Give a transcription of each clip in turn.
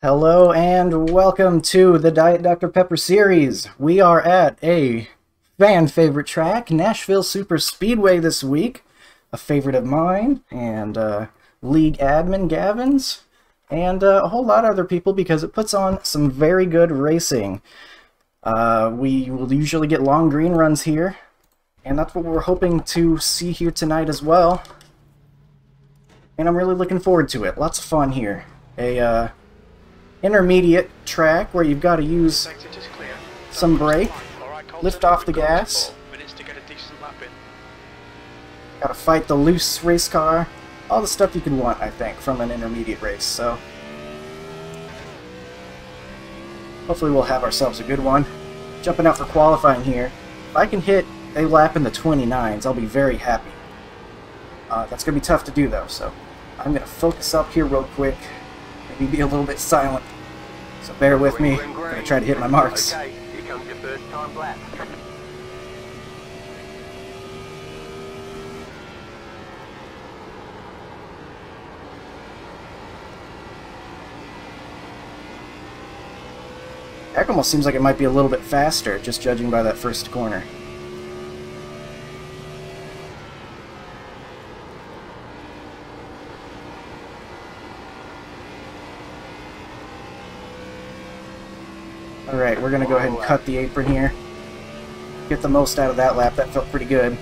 Hello and welcome to the Diet Dr. Pepper series. We are at a fan favorite track, Nashville Super Speedway this week. A favorite of mine and uh, league admin Gavin's and uh, a whole lot of other people because it puts on some very good racing. Uh, we will usually get long green runs here and that's what we're hoping to see here tonight as well. And I'm really looking forward to it. Lots of fun here. A uh, intermediate track where you've got to use some brake, lift off the gas, got to fight the loose race car, all the stuff you can want, I think, from an intermediate race. So hopefully we'll have ourselves a good one. Jumping out for qualifying here. If I can hit a lap in the 29s, I'll be very happy. Uh, that's going to be tough to do, though, so I'm going to focus up here real quick. Maybe be a little bit silent. So bear with me. I'm to try to hit my marks. Okay, here comes your first time lap. That almost seems like it might be a little bit faster, just judging by that first corner. Alright, we're going to go ahead and cut the apron here. Get the most out of that lap. That felt pretty good.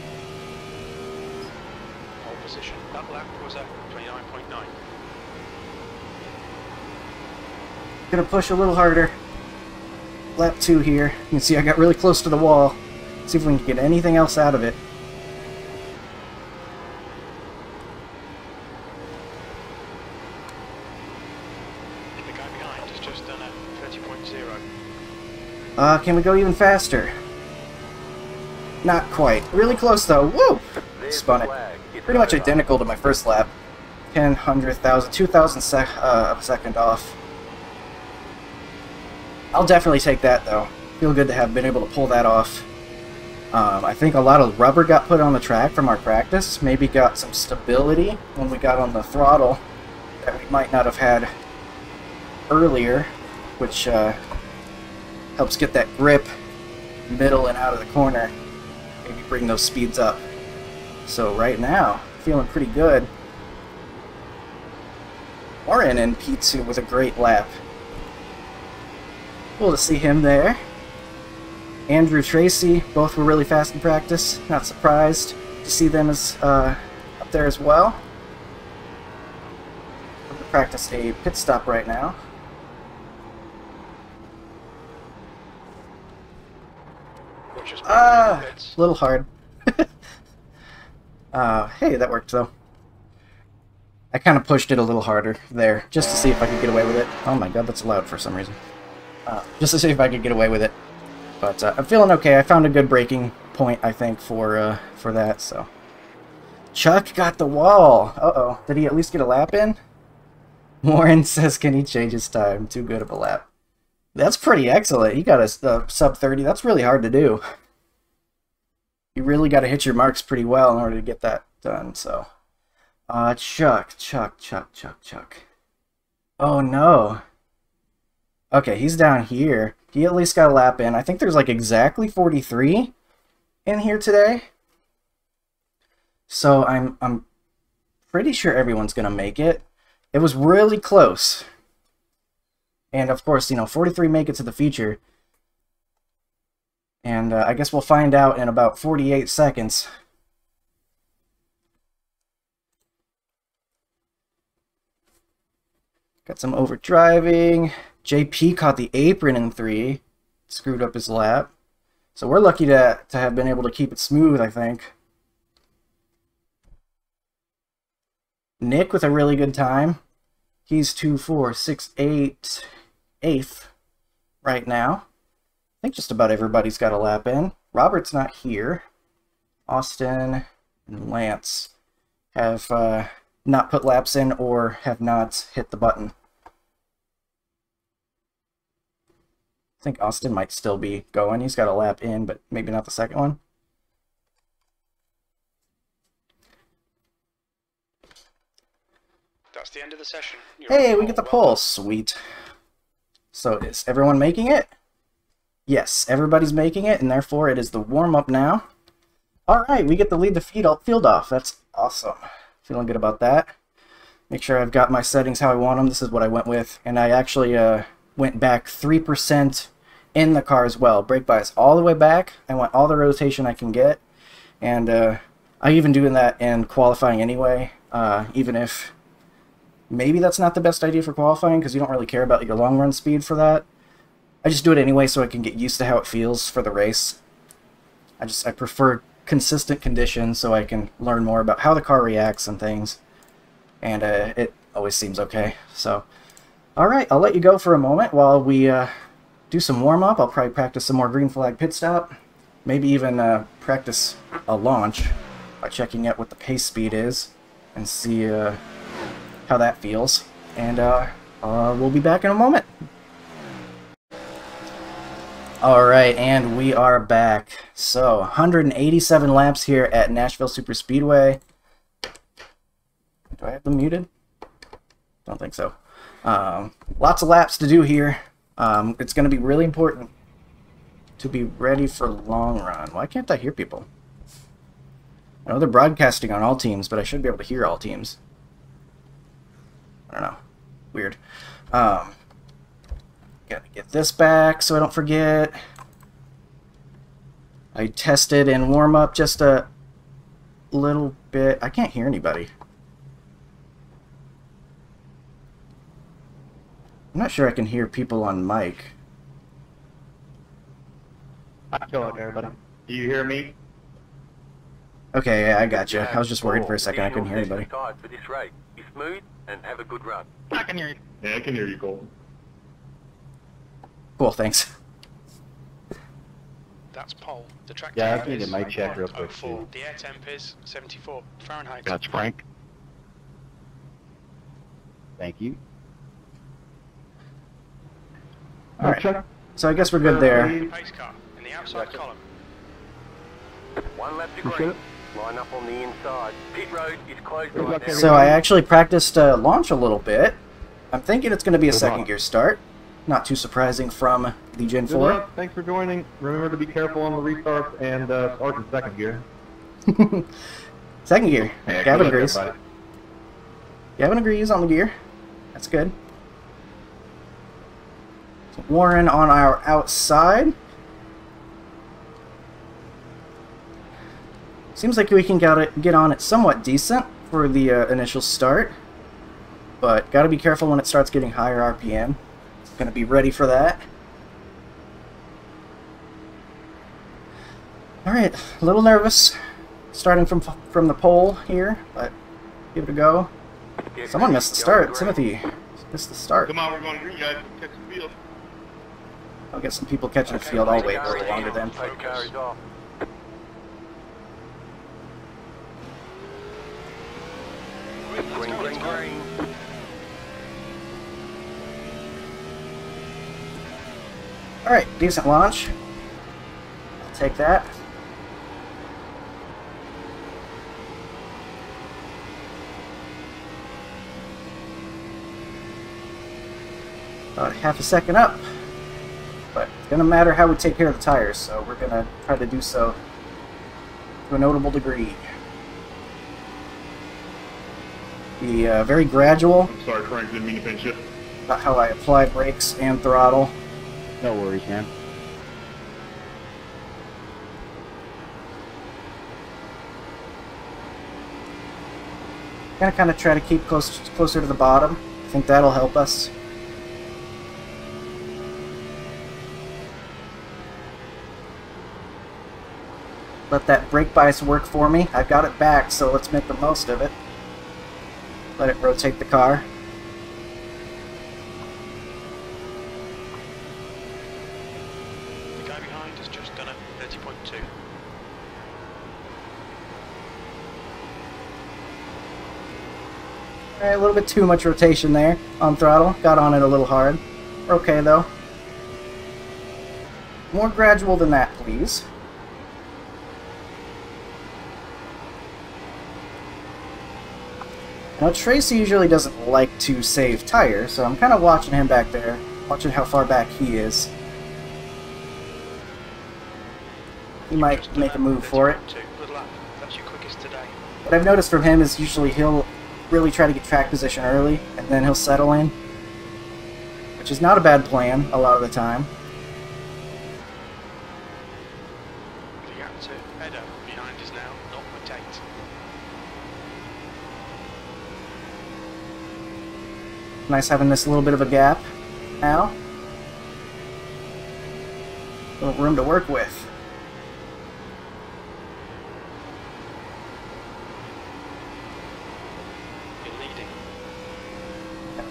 Pole position. That lap was at 29.9. Gonna push a little harder. Lap 2 here. You can see I got really close to the wall. See if we can get anything else out of it. The guy behind has just done a 30.0. Uh, can we go even faster? Not quite. Really close though. Woo! Spun it. Pretty much identical to my first lap. 10, 100,000, 2,000 sec uh, second off. I'll definitely take that though. Feel good to have been able to pull that off. Um, I think a lot of rubber got put on the track from our practice. Maybe got some stability when we got on the throttle that we might not have had earlier, which uh, helps get that grip middle and out of the corner. Maybe bring those speeds up. So right now, feeling pretty good. Warren and P2 with a great lap. Cool to see him there. Andrew Tracy, both were really fast in practice. Not surprised to see them as uh, up there as well. Practice a pit stop right now. Which was Ah, bits. a little hard. uh, hey, that worked though. I kind of pushed it a little harder there, just to see if I could get away with it. Oh my god, that's loud for some reason. Uh, just to see if I could get away with it. But uh, I'm feeling okay. I found a good braking point, I think, for uh, for that. So, Chuck got the wall. Uh oh, did he at least get a lap in? Warren says, "Can he change his time? Too good of a lap." That's pretty excellent. He got a uh, sub 30. That's really hard to do. You really got to hit your marks pretty well in order to get that done. So, uh, Chuck, Chuck, Chuck, Chuck, Chuck. Oh no. Okay, he's down here. He at least got a lap in. I think there's like exactly 43 in here today. So I'm I'm pretty sure everyone's gonna make it. It was really close. And of course, you know, 43 make it to the feature. And uh, I guess we'll find out in about 48 seconds. Got some overdriving. JP caught the apron in three. Screwed up his lap. So we're lucky to, to have been able to keep it smooth, I think. Nick with a really good time. He's two, four, six, eight, eighth right now. I think just about everybody's got a lap in. Robert's not here. Austin and Lance have uh, not put laps in or have not hit the button. I think Austin might still be going. He's got a lap in, but maybe not the second one. That's the end of the session. You're Hey, we get the. Well pole. Sweet. So is everyone making it? Yes, everybody's making it, and therefore it is the warm-up now. Alright, we get to lead the field off. That's awesome. Feeling good about that. Make sure I've got my settings how I want them. This is what I went with. And I actually uh, went back 3% in the car as well. Brake bias all the way back. I want all the rotation I can get. And uh, I even doing that in qualifying anyway, uh, even if maybe that's not the best idea for qualifying because you don't really care about your long run speed for that. I just do it anyway so I can get used to how it feels for the race. I just I prefer consistent conditions so I can learn more about how the car reacts and things. And uh, it always seems okay. So, alright, I'll let you go for a moment while we uh, do some warm-up. I'll probably practice some more green flag pit stop. Maybe even uh, practice a launch by checking out what the pace speed is and see uh, how that feels. And uh, uh, we'll be back in a moment. Alright, and we are back. So, 187 laps here at Nashville Super Speedway. Do I have them muted? Don't think so. Um, lots of laps to do here. Um, it's going to be really important to be ready for long run. Why can't I hear people? I know they're broadcasting on all teams, but I should be able to hear all teams. I don't know. Weird. Um, Gotta get this back so I don't forget. I tested and warm up just a little bit. I can't hear anybody. I'm not sure I can hear people on mic. Hello, everybody. Do you hear me? Okay, yeah, I got you. I was just worried for a second. I couldn't hear anybody. Tired for this race. Be smooth and have a good run. I can hear you. Yeah, I can hear you, Colton. Cool, thanks. That's pole. The track Yeah, I temp can get is my check real quick, 04. too. The air temp is 74 Fahrenheit. That's Frank. Thank you. Alright, so I guess we're good there. Pace car in the outside column. One lap to green. Line up on the inside. Pit road is closed right now. So I actually practiced uh, launch a little bit. I'm thinking it's going to be a Good second luck. gear start. Not too surprising from the Gen Good 4. luck. Thanks for joining. Remember to be careful on the restart and uh, start in second gear. second gear. Yeah, Gavin luck, agrees. everybody. Gavin agrees on the gear. That's good. So Warren on our outside. Seems like we can get it, get on it somewhat decent for the uh, initial start, but got to be careful when it starts getting higher RPM. Going to be ready for that. All right, a little nervous, starting from from the pole here, but give it a go. Get Someone missed the start. green. Timothy missed the start. Come on, we're going green, guys. Catch the field. I'll get some people catching the field. I'll wait a little longer then. Green. Alright, decent launch. I'll take that. About half a second up. But it's going to matter how we take care of the tires, so we're going to try to do so to a notable degree. Be uh, very gradual I'm sorry, Frank. Didn't mean to pinch you. about how I apply brakes and throttle. No worries, man. Gonna kind of try to keep close, closer to the bottom. I think that'll help us. Let that brake bias work for me. I've got it back, so let's make the most of it. Let it rotate the car. The guy behind has just done a 30.2. Alright, a little bit too much rotation there on throttle. Got on it a little hard. We're okay though. More gradual than that, please. Now Tracy usually doesn't like to save tires, so I'm kind of watching him back there. Watching how far back he is. He might make a move for it. 30.2. Good luck. That's your quickest today. What I've noticed from him is usually he'll really try to get track position early, and then he'll settle in. Which is not a bad plan a lot of the time. The gap to Edo behind is now 0.8. Nice having this little bit of a gap now. A Little room to work with.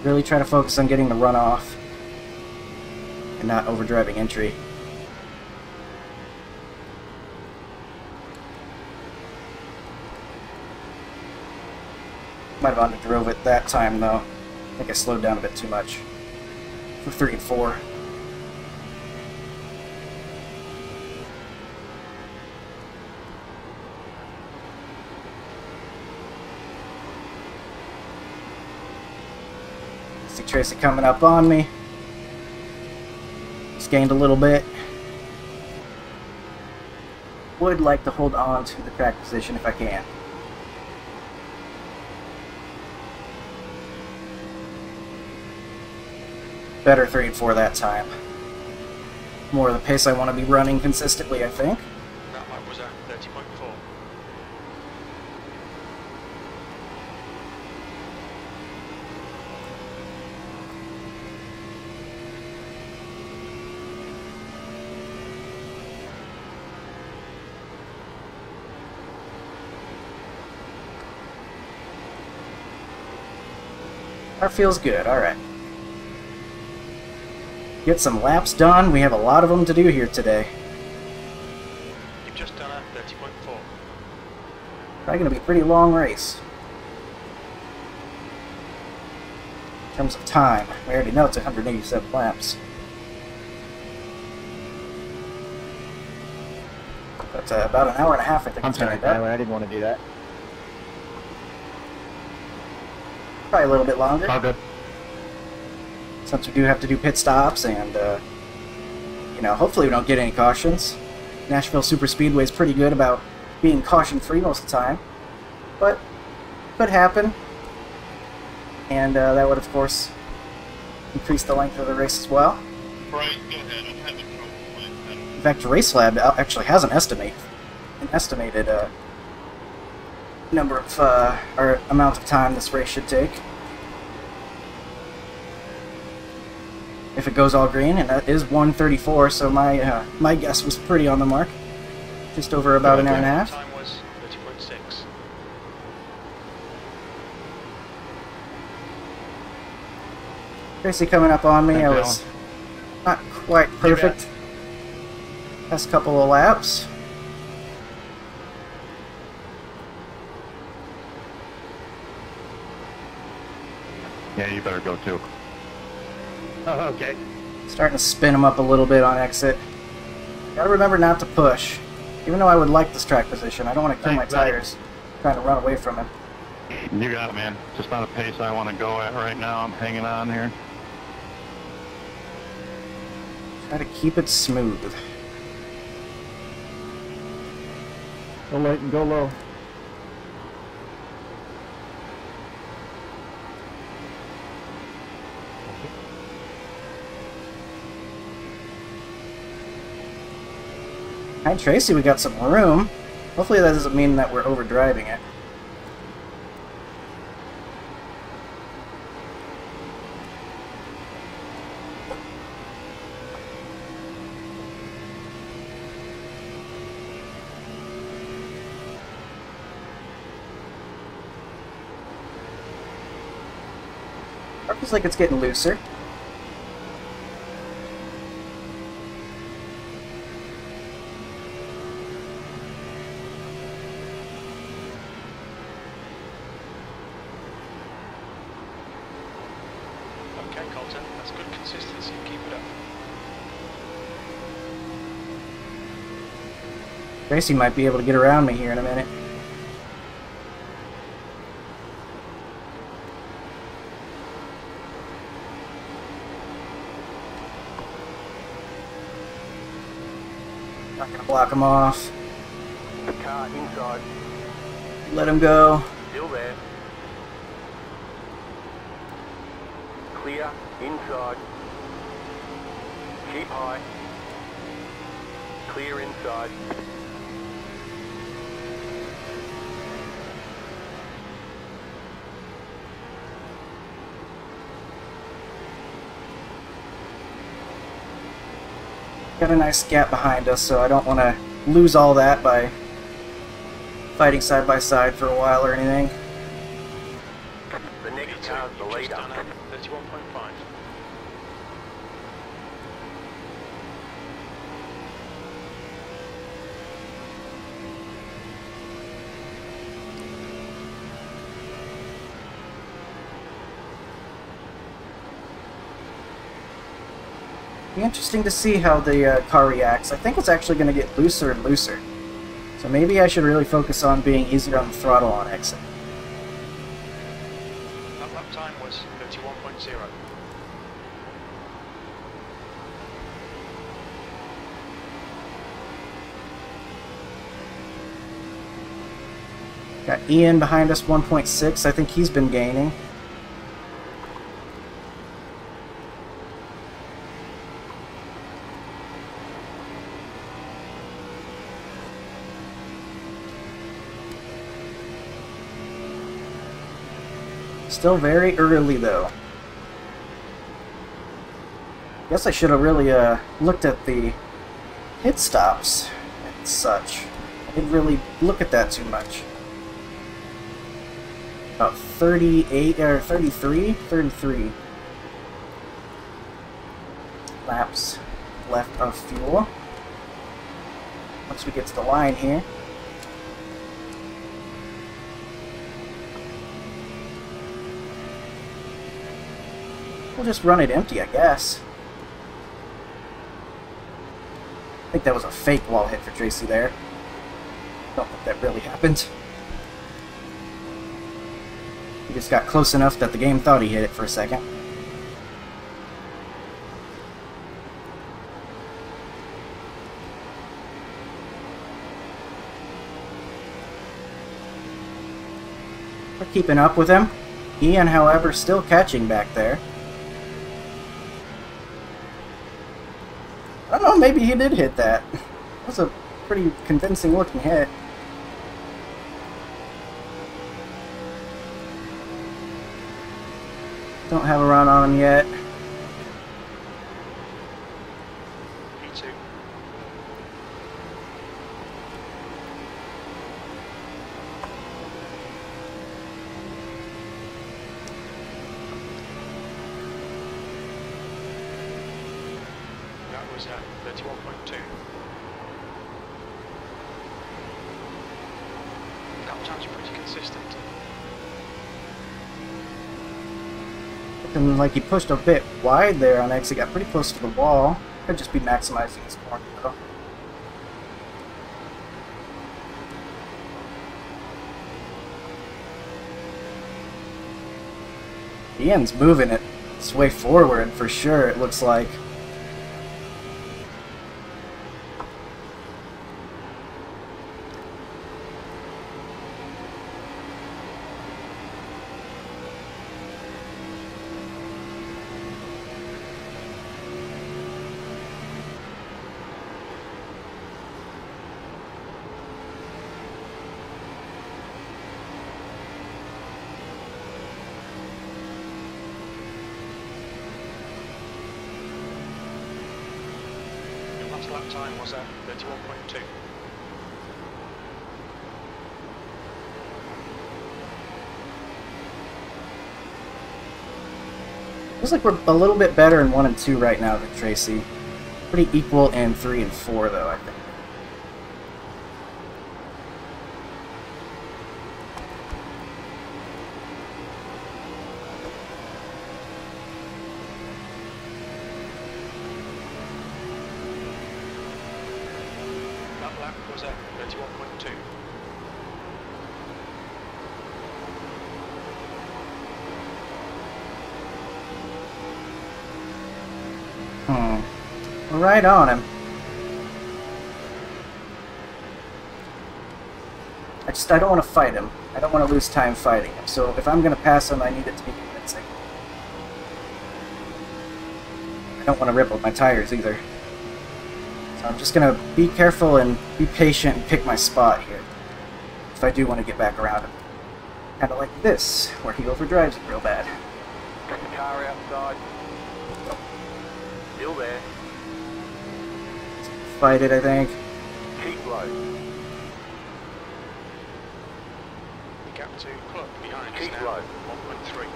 Really try to focus on getting the runoff and not overdriving entry. Might have underdrove it that time though. I think I slowed down a bit too much. For three and four. See Tracy coming up on me. Just gained a little bit. Would like to hold on to the track position if I can. Better 3 and 4 that time. More of the pace I want to be running consistently, I think. That lap was at 30.4. That feels good, alright. Get some laps done. We have a lot of them to do here today. You've just done a 30.4. Probably going to be a pretty long race. In terms of time, we already know it's 187 laps. But uh, about an hour and a half, I think I'm sorry, Tyler. up. I didn't want to do that. Probably a little bit longer, All good. Since we do have to do pit stops, and, uh, you know, hopefully we don't get any cautions. Nashville Super Speedway is pretty good about being caution-free most of the time, but could happen. And uh, that would, of course, increase the length of the race as well. Brian, go ahead. I'm having trouble In fact, RaceLab actually has an estimate, an estimated uh, number of uh, or amount of time this race should take. If it goes all green, and that is 134, so my uh, my guess was pretty on the mark, just over about an hour and a half. Time was 30.6. Tracy coming up on me, I Thanks, was not quite perfect. Last couple of laps. Yeah, you better go too. Oh, okay. Starting to spin him up a little bit on exit. Gotta remember not to push. Even though I would like this track position, I don't want to kill my Right, right. tires trying to run away from him. You got it, man. Just not a pace I want to go at right now. I'm hanging on here. Try to keep it smooth. Go late and go low. Hi Tracy, we got some room. Hopefully that doesn't mean that we're overdriving it. Feels like it's getting looser. Tracy might be able to get around me here in a minute. Not gonna block him off. Car inside. Let him go. Still there. Clear inside. Keep high. Clear inside. Got a nice gap behind us, so I don't want to lose all that by fighting side by side for a while or anything. The next V2, the you've leader. done a 31.5. Be interesting to see how the uh, car reacts. I think it's actually going to get looser and looser. So maybe I should really focus on being easier on the throttle on exit. That lap time was 31.0. Got Ian behind us, 1.6. I think he's been gaining. Still very early though. Guess I should have really uh, looked at the hit stops and such. I didn't really look at that too much. About 38 or 33 33 laps left of fuel. Once we get to the line here we'll just run it empty I guess I think that was a fake wall hit for Tracy there don't think that really happened he just got close enough that the game thought he hit it for a second. We're keeping up with him. Ian, however, still catching back there. I maybe he did hit that. That was a pretty convincing looking hit. Don't have a run on him yet. V2. That was uh, 31.2. Lap times are pretty consistent. Looking like he pushed a bit wide there on exit, got pretty close to the wall. Could just be maximizing his corner though. Ian's moving it its way forward for sure, it looks like. Your last lap time was uh, 31.2. Looks like we're a little bit better in 1 and 2 right now than Tracy. Pretty equal in 3 and 4 though, I think. right on him. I just, I don't want to fight him. I don't want to lose time fighting him. So if I'm going to pass him, I need it to be convincing. I don't want to rip up my tires either. So I'm just going to be careful and be patient and pick my spot here. If I do want to get back around him. Kind of like this, where he overdrives it real bad. Got the car outside. Still there. Fight it, I think. Keep low. The gap to Cluck behind is Keep now low. 1.3.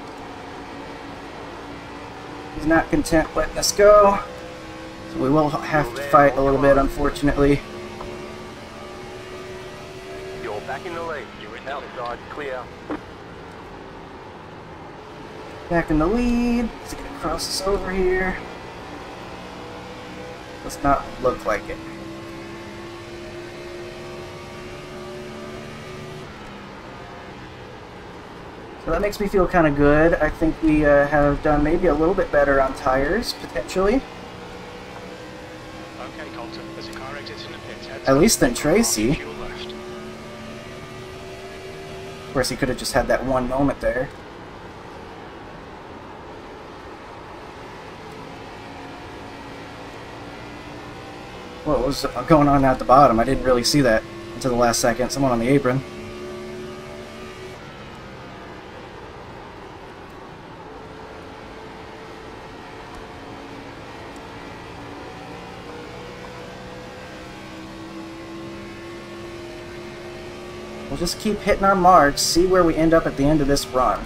He's not content letting us go. So we will have to fight a little bit, unfortunately. You're back in the lead. You're in the outside. Clear. Back in the lead. He's gonna cross us over here. Does not look like it. So that makes me feel kind of good. I think we uh, have done maybe a little bit better on tires, potentially. Okay, Colton, there's a car exiting the. Heads At least than Tracy. Of course, he could have just had that one moment there. Was going on at the bottom? I didn't really see that until the last second. Someone on the apron. We'll just keep hitting our marks, see where we end up at the end of this run.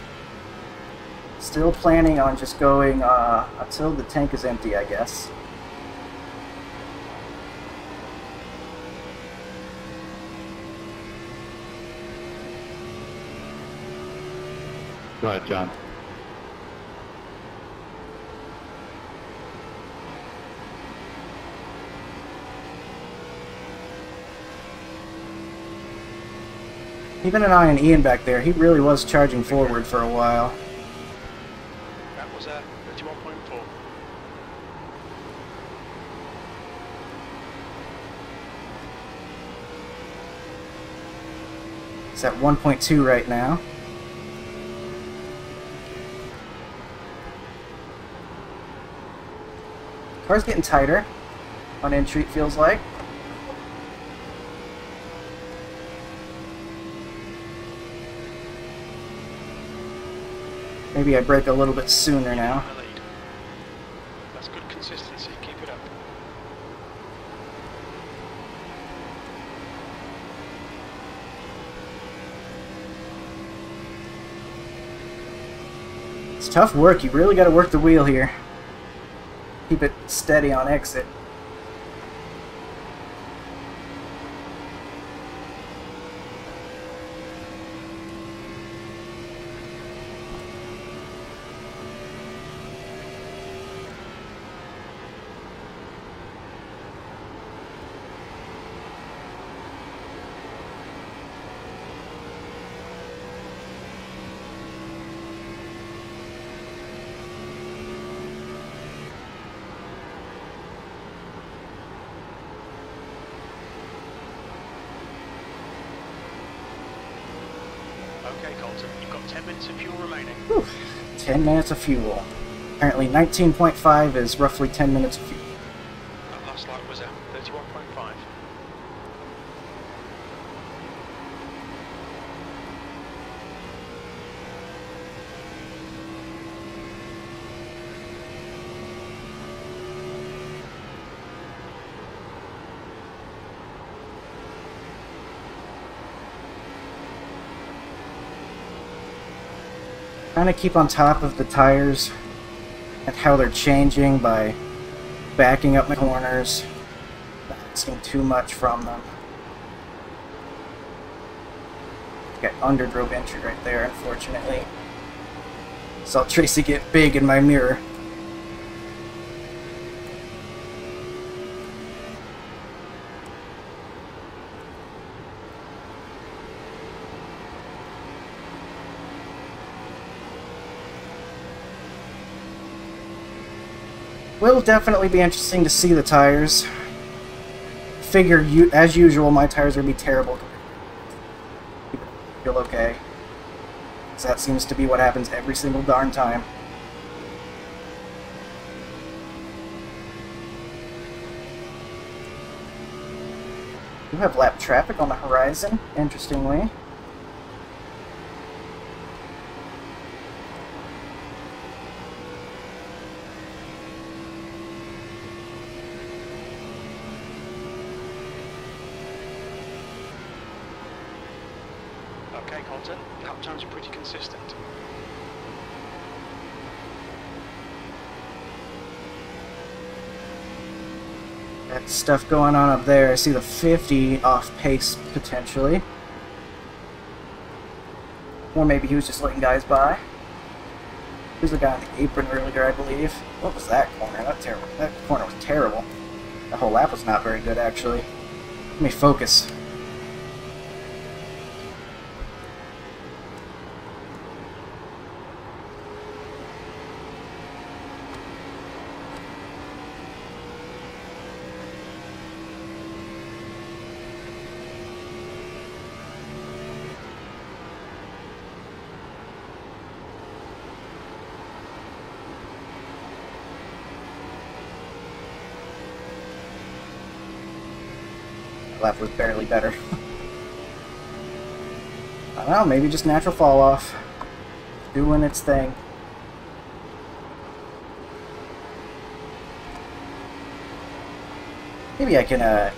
Still planning on just going uh, until the tank is empty, I guess. Go ahead, John. Keeping an eye on Ian back there, he really was charging forward for a while. That was uh, 31.4. It's at 1.2 right now. Car's getting tighter on entry, it feels like. Maybe I brake a little bit sooner now. In the lead. That's good consistency. Keep it up. It's tough work. You really got to work the wheel here. Keep it steady on exit. Okay, Colton, you've got 10 minutes of fuel remaining. Whew. 10 minutes of fuel. Apparently 19.5 is roughly 10 minutes of fuel. That last light was at 31.5. Trying to keep on top of the tires and how they're changing by backing up my corners, not asking too much from them. Got underdrove entry right there, unfortunately. Saw Tracy get big in my mirror. Will definitely be interesting to see the tires. Figure, you, as usual, my tires are going to be terrible. feel okay. 'Cause that seems to be what happens every single darn time. We have lap traffic on the horizon, interestingly. Okay, Colton. Lap times are pretty consistent. That stuff going on up there. I see the 50 off pace potentially. Or maybe he was just letting guys by. There's a guy on the apron earlier, I believe. What was that corner? That terrible. That corner was terrible. The whole lap was not very good, actually. Let me focus. Lap was barely better. I don't know, maybe just natural fall off. Doing its thing. Maybe I can uh,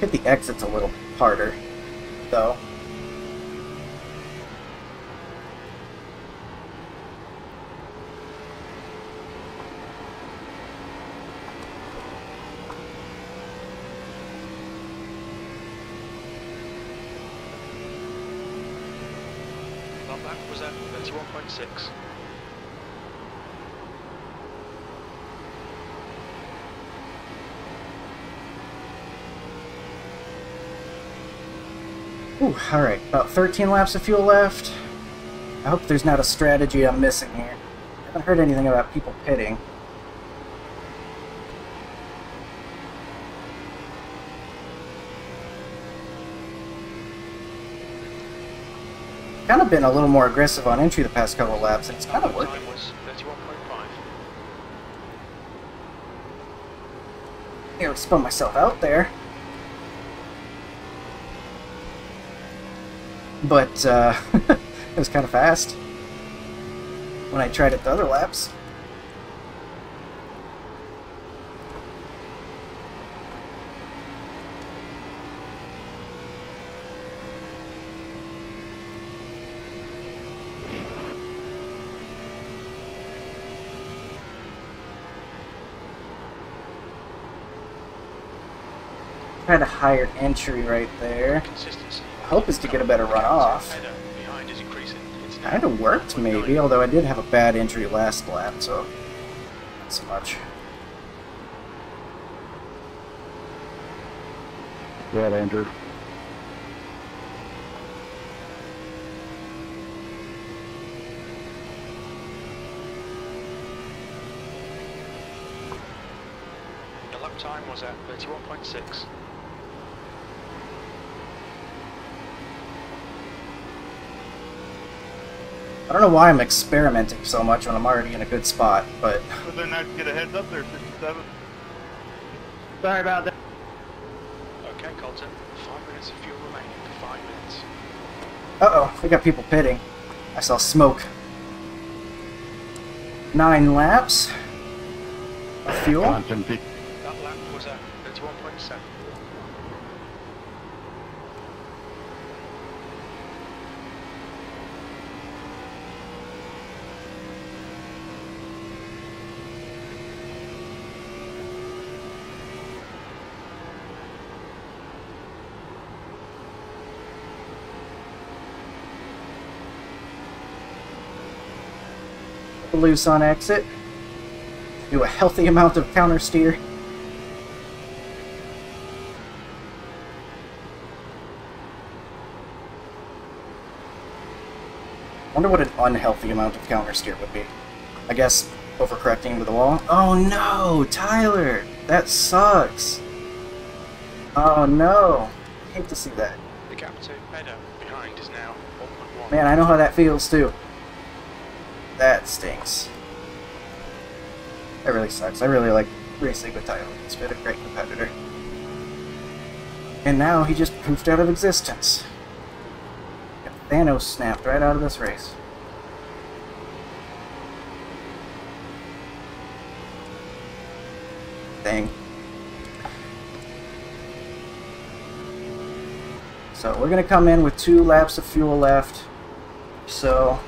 hit the exits a little harder, though. Lap lap was at 31.6. Ooh, alright, about 13 laps of fuel left. I hope there's not a strategy I'm missing here. I haven't heard anything about people pitting. Kind of been a little more aggressive on entry the past couple of laps, and it's kind of working. time was 31.5. Nearly spun myself out there. But, uh, it was kind of fast when I tried it the other laps. Had a higher entry right there. Hope is to get a better run off. Header behind is increasing. It's now Kind of worked, maybe, although I did have a bad entry last lap, so not so much. Yeah, Andrew. The lap time was at 31.6. I don't know why I'm experimenting so much when I'm already in a good spot, but But then nice to get a heads up there, 67. Sorry about that. Okay, Colton. Five minutes of fuel remaining. Five minutes. uh-oh, we got people pitting. I saw smoke. Nine laps of fuel. That lap was at 31.7. Loose on exit. Do a healthy amount of counter steer. Wonder what an unhealthy amount of counter steer would be. I guess overcorrecting to the wall. Oh no, Tyler, that sucks. Oh no, I hate to see that. The gap to header behind is now 1.1. Man, I know how that feels too. That stinks. That really sucks. I really like racing with Tyler. He's been a great competitor. And now he just poofed out of existence. Thanos snapped right out of this race. Dang. So we're gonna come in with two laps of fuel left. So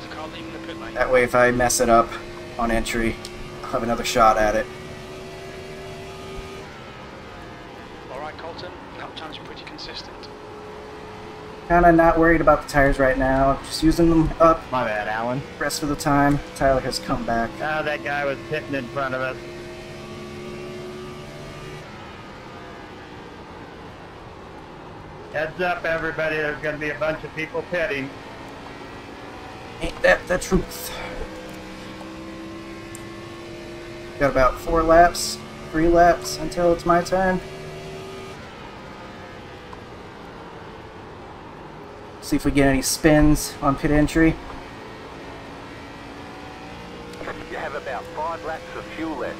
There's a car leaving the pit lane. That way if I mess it up on entry, I'll have another shot at it. Alright, Colton. Lap times are pretty consistent. Kinda not worried about the tires right now, just using them up My bad, Alan. rest of the time. Tyler has come back. Ah, that guy was pitting in front of us. Heads up, everybody. There's going to be a bunch of people pitting. Ain't that the truth? Got about four laps, three laps until it's my turn. See if we get any spins on pit entry. You have about five laps of fuel left.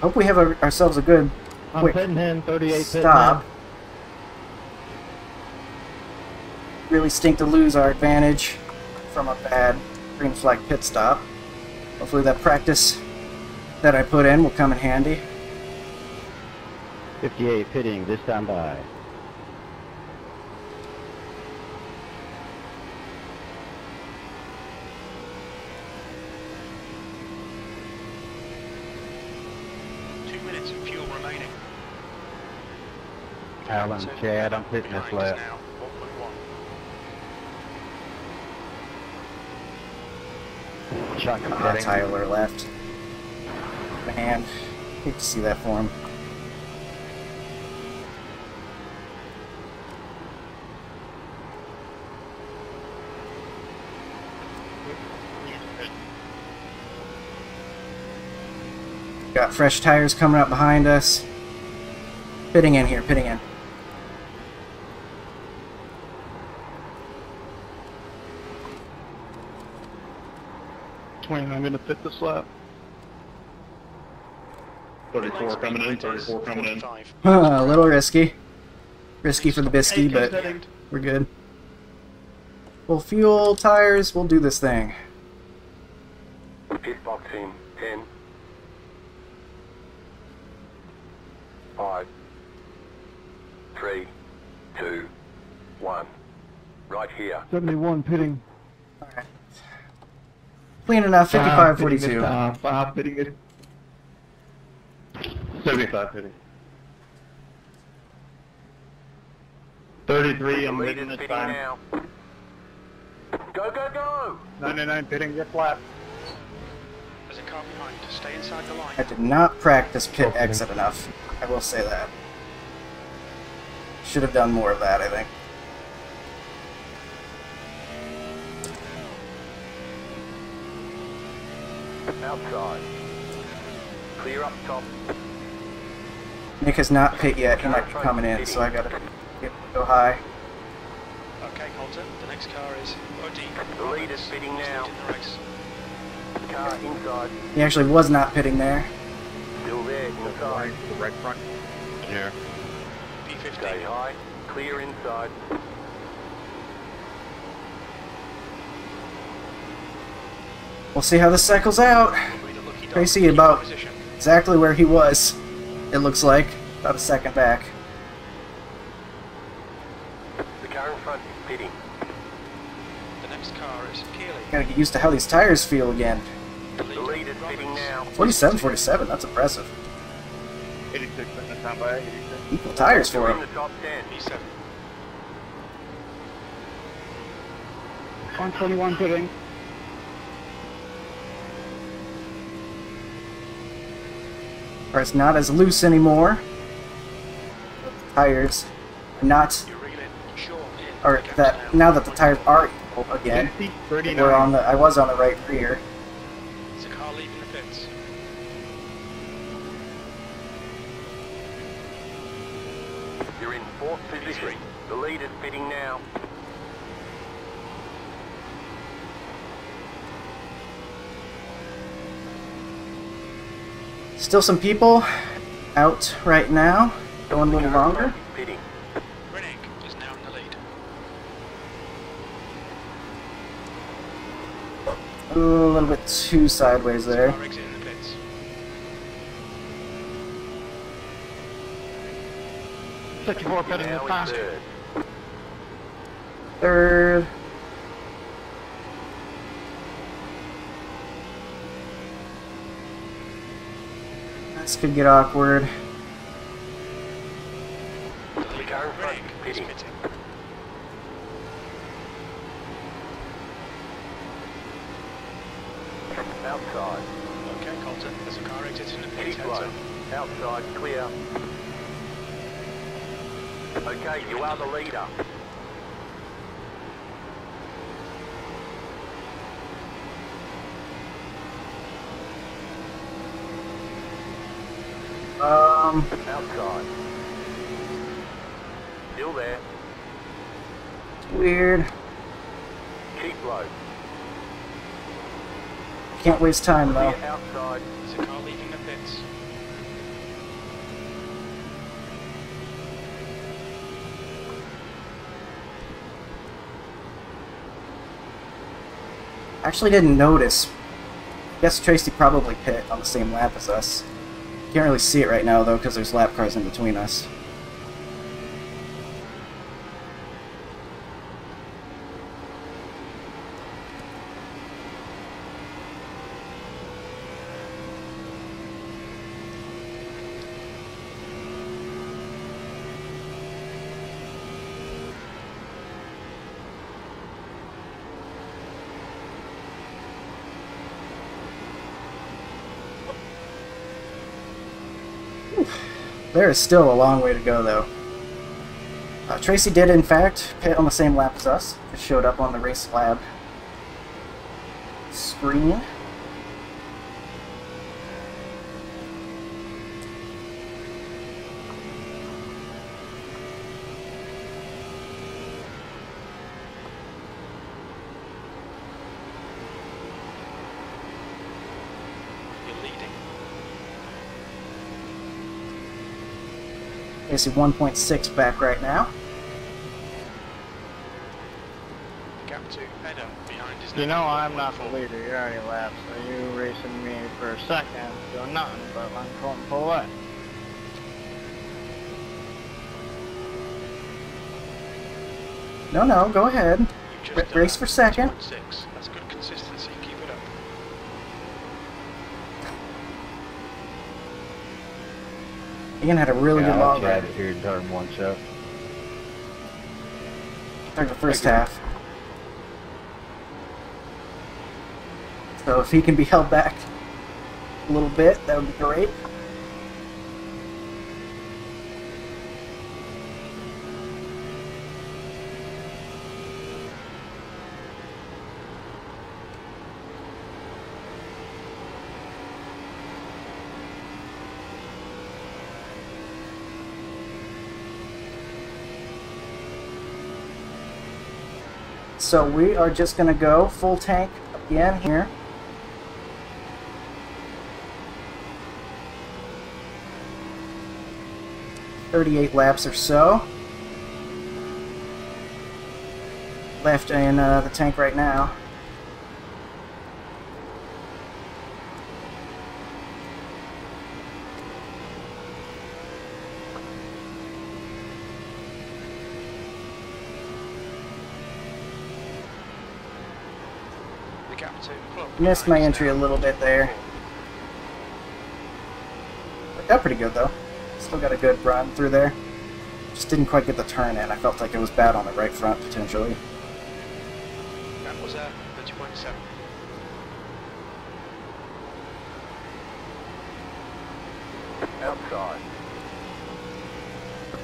Hope we have a, ourselves a good I'm quick pitting in 38 pit stop. Really stink to lose our advantage from a bad green flag pit stop. Hopefully that practice that I put in will come in handy. 58 pitting this time by. Two minutes of fuel remaining. Alan, Chad, I'm pitting this behind lap. Us now. 1.1. Chuck Ah, pitting. Tyler left. Man, hate to see that for him. Got fresh tires coming up behind us. Pitting in here, pitting in. Twenty, I'm gonna fit this lap. Thirty-four coming in, thirty-four coming in. Five. a little risky. Risky for the bisky, but we're good. We'll fuel, tires, we'll do this thing. Pit box in 10. 5. 3. 2. 1. Right here. Seventy-one pitting. Alright. Clean enough, 55 42. Uh, five pitting it. Seventy-five pitting. Thirty-three, I'm Leaders leading this pitting time. now. Go, go, go! Ninety-nine pitting this lap. There's a car behind. Stay inside the line. I did not practice pit exit enough. I will say that. Should have done more of that, I think. Outside. Clear up top. Nick has not pit yet, he might be coming in, so I gotta get, go high. Okay, Colton. The next car is OD. The leader's pitting now. Leading the race. Car inside. He actually was not pitting there. Still there, inside. The right front. Here. Stay P15. high. Clear inside. We'll see how this cycles out. With a lucky. Tracy, about- Exactly where he was, it looks like. About a second back. The car in front is pitting. The next car is Keeley. Gotta get used to how these tires feel again. The The leader, pitting now. 47 47, that's impressive. Eighty-six in this time by eighty-six. Equal tires for You're in him. the top 10. One twenty-one pitting. It's not as loose anymore. Tires are not, You're reeling short in. or that now. that the tires are equal again. We're on the. I was on the right rear. There's a car leaving the pits. position. The leader's pitting now. Still some people out right now. Going a little longer. Pitting. Rennig is now in the lead. A little bit too sideways there. Car exit in the pits. Sixty-four pitting Now this in time. third. This could get awkward. Outside. Okay, Colton, there's a car exit in the up. Outside, clear. Okay, you are the leader. Um, Outside. Still there. weird. Keep low. Can't waste time though. Outside. Car leaving the pits. Actually didn't notice. Guess Tracy probably pit on the same lap as us. Can't really see it right now though because there's lap cars in between us. There is still a long way to go, though. Uh, Tracy did, in fact, pit on the same lap as us. It showed up on the race lab screen. You're leading. Tracy 1.6 back right now. The gap to Edda behind is You know I'm not the leader, you're already left, so you racing me for a second, doing nothing but letting Colton pull away. No, no, go ahead. You've Ra- just race for second. 2.6. That's good consistency. Keep it up. Ian had a really good long ride here in turn one, Chef. during the first half. So if he can be held back a little bit, that would be great. So we are just going to go full tank again here. Thirty-eight laps or so. Left in uh, the tank right now. The gap to club. Missed my entry a little bit there. Worked out pretty good though. Still got a good run through there. Just didn't quite get the turn in. I felt like it was bad on the right front potentially. That was uh, 30.7. Outside.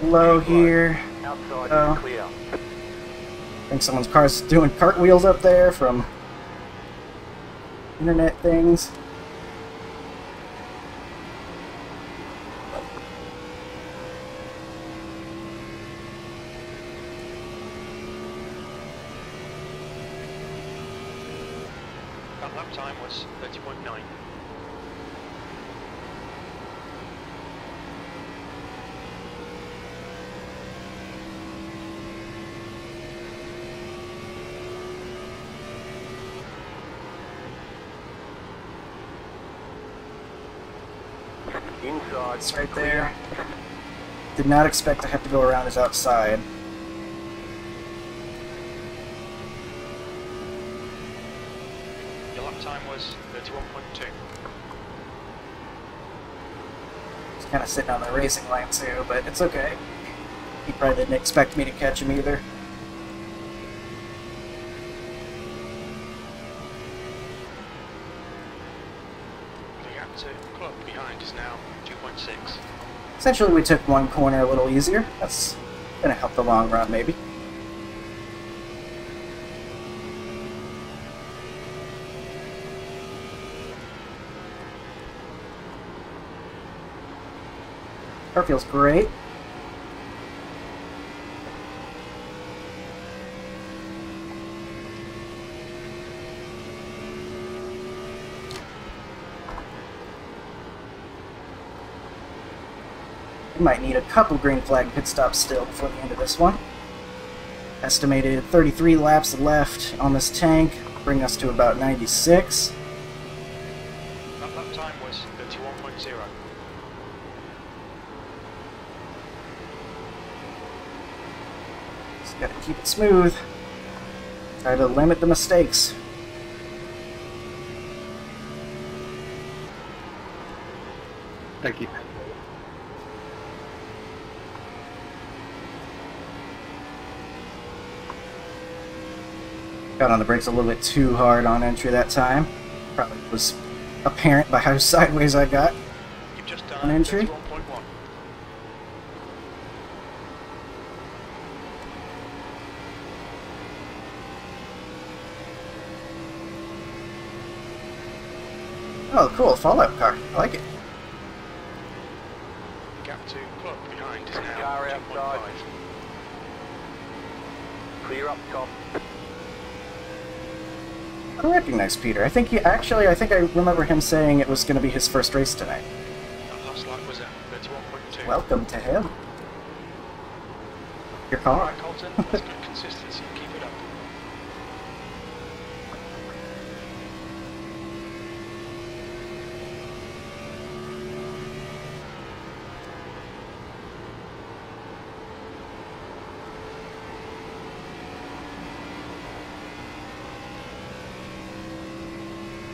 Low here. Outside Oh. clear. I think someone's car's doing cartwheels up there from internet things. Lap time was 30.9. It's right there. Did not expect to have to go around his outside. Your lap time was 31.2. He's kind of sitting on the racing line too, but it's okay. He probably didn't expect me to catch him either. The gap to club behind is now 2.6. Essentially, we took one corner a little easier. That's gonna help the long run, maybe. Car feels great. Might need a couple green flag pit stops still before the end of this one. Estimated 33 laps left on this tank, bring us to about 96. That lap time was 31.0. Just gotta keep it smooth. Try to limit the mistakes. Thank you. Got on the brakes a little bit too hard on entry that time. Probably was apparent by how sideways I got. You've just On done entry? 31.1. Oh, cool, Fallout car. I like it. Gap to club behind is now Car outside. 2.5. Clear up top. I don't recognize Peter. I think he actually, I think I remember him saying it was going to be his first race tonight. That last lap was at 31.2. Welcome to him. Your car. Colton, that's good consistency. Keep it up.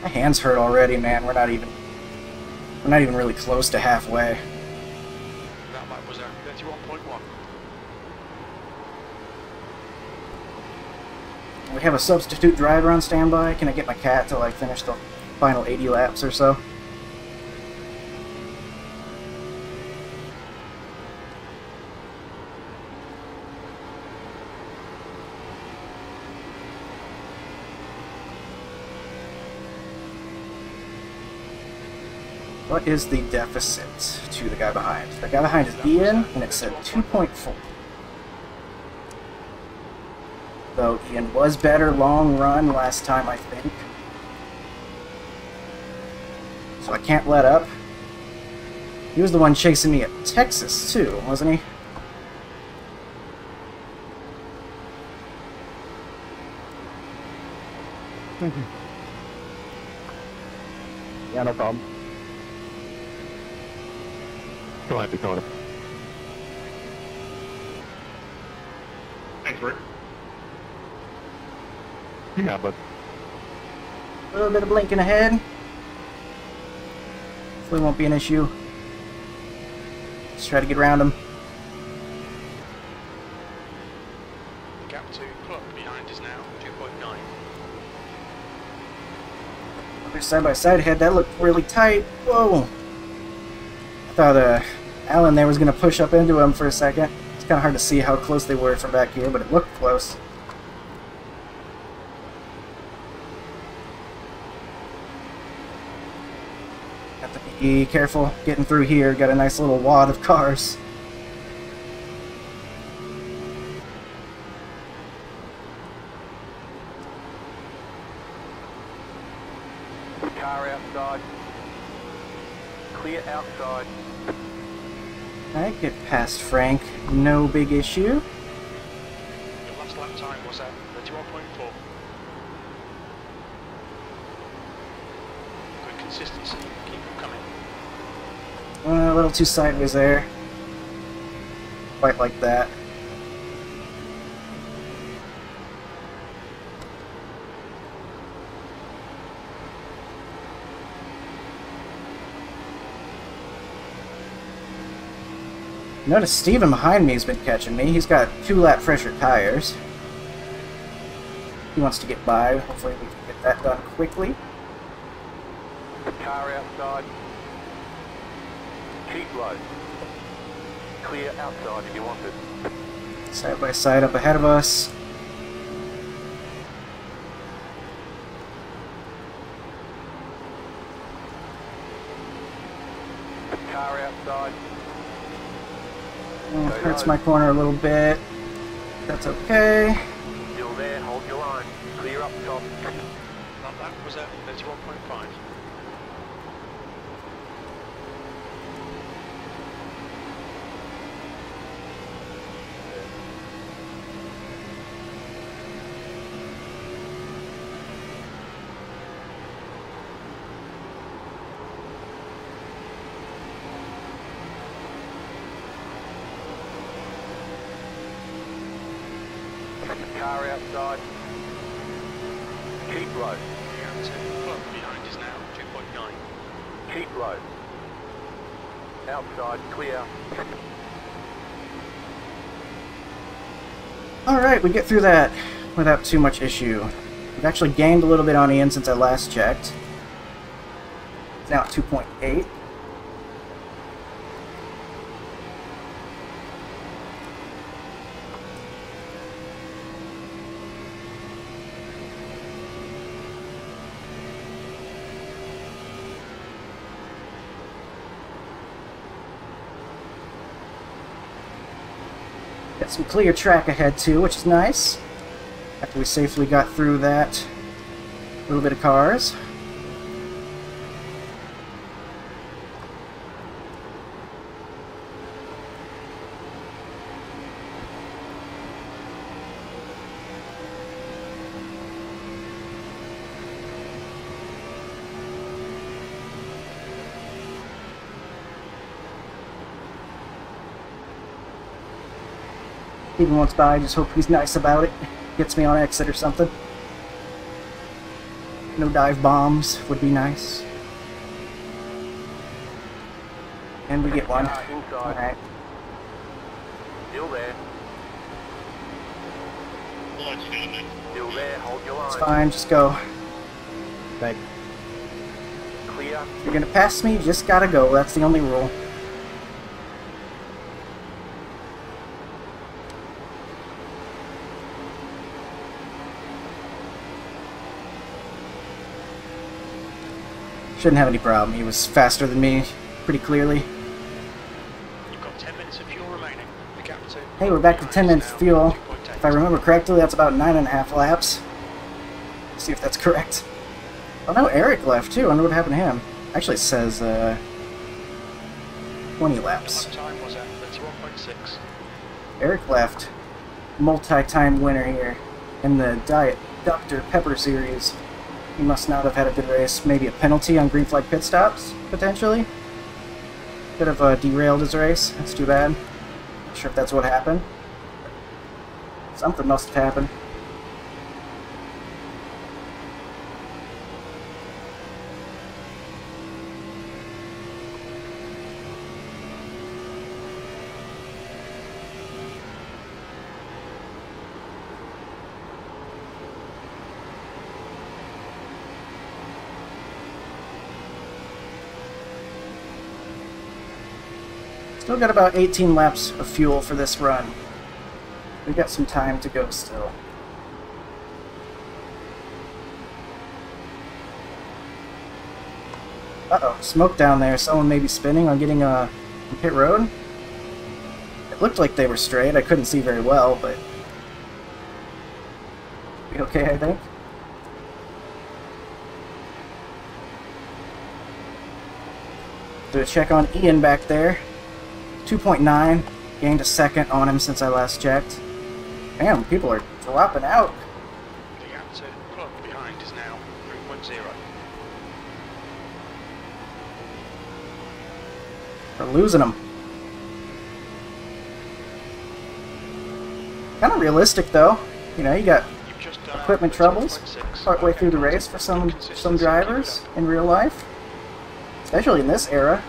My hands hurt already, man. We're not even, we're not even really close to halfway. That lap was at 31.1. We have a substitute driver on standby. Can I get my cat to like finish the final 80 laps or so? What is the deficit to the guy behind? The guy behind is Ian, and it said 2.4. Though Ian was better long run last time, I think. So I can't let up. He was the one chasing me at Texas, too, wasn't he? Mm-hmm. Yeah, no problem. Go ahead, Dakota. Thanks, Rick. Yeah, but A little bit of blinking ahead. Hopefully won't be an issue. Let's try to get around him. Gap to clock behind is now 2.9. Other side by side head, that looked really tight. Whoa! I thought uh, Alan there was going to push up into him for a second. It's kind of hard to see how close they were from back here, but it looked close. Have to be careful getting through here. Got a nice little wad of cars. Car outside. Clear outside. I get past Frank, no big issue. Your last lap time was at 31.4. Good consistency. Keep them coming. Uh, a little too sideways there. Quite like that. Notice Steven behind me has been catching me. He's got two lap fresher tires. He wants to get by. Hopefully we can get that done quickly. Car outside. Keep low. Clear outside if you want it. Side by side up ahead of us. Car outside. Oh, hurts my corner a little bit. That's okay. Still there, hold your line. Clear up top. That was at 31.5. Car outside. Keep low. The outer club behind is now 2.9. Keep low. Outside, clear. We get through that without too much issue. We've actually gained a little bit on Ian since I last checked. It's now at 2.8. some clear track ahead too, which is nice. After we safely got through that little bit of cars. Even once by, I just hope he's nice about it. Gets me on exit or something. No dive bombs would be nice. And we get one. Alright. Still there. Still there, hold your line. It's fine, just go. Thanks. Clear. If you're gonna pass me, you just gotta go. That's the only rule. Shouldn't have any problem. He was faster than me, pretty clearly. You've got 10 minutes of fuel remaining. The gap to Hey, we're back to 10 minutes fuel. If I remember correctly, that's about nine and a half laps. see if that's correct. Oh no, Eric left too. I wonder what happened to him. Actually, it says uh, 20 laps. lap time was at 31.6. Eric left. Multi-time winner here in the Diet Dr. Pepper series. He must not have had a good race. Maybe a penalty on green flag pit stops, potentially. Could have uh, derailed his race. That's too bad. Not sure if that's what happened. Something must have happened. Still got about 18 laps of fuel for this run. We've got some time to go still. Uh-oh, smoke down there. Someone may be spinning on getting a pit road. It looked like they were straight. I couldn't see very well, but... Be okay, I think. Do a check on Ian back there. 2.9. Gained a second on him since I last checked. Damn, people are dropping out. The to plug behind is now 3.0. We're losing them. Kind of realistic, though. You know, you got done equipment troubles 12.6. partway through the race for some some drivers in real life, especially in this era.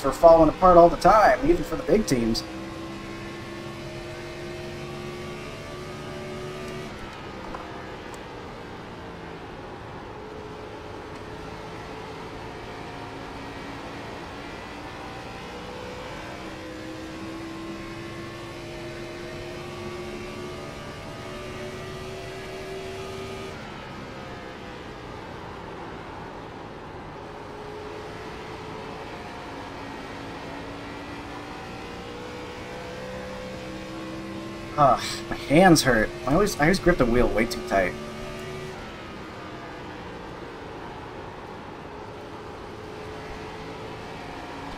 For falling apart all the time, even for the big teams. Ugh, my hands hurt. I always I always grip the wheel way too tight.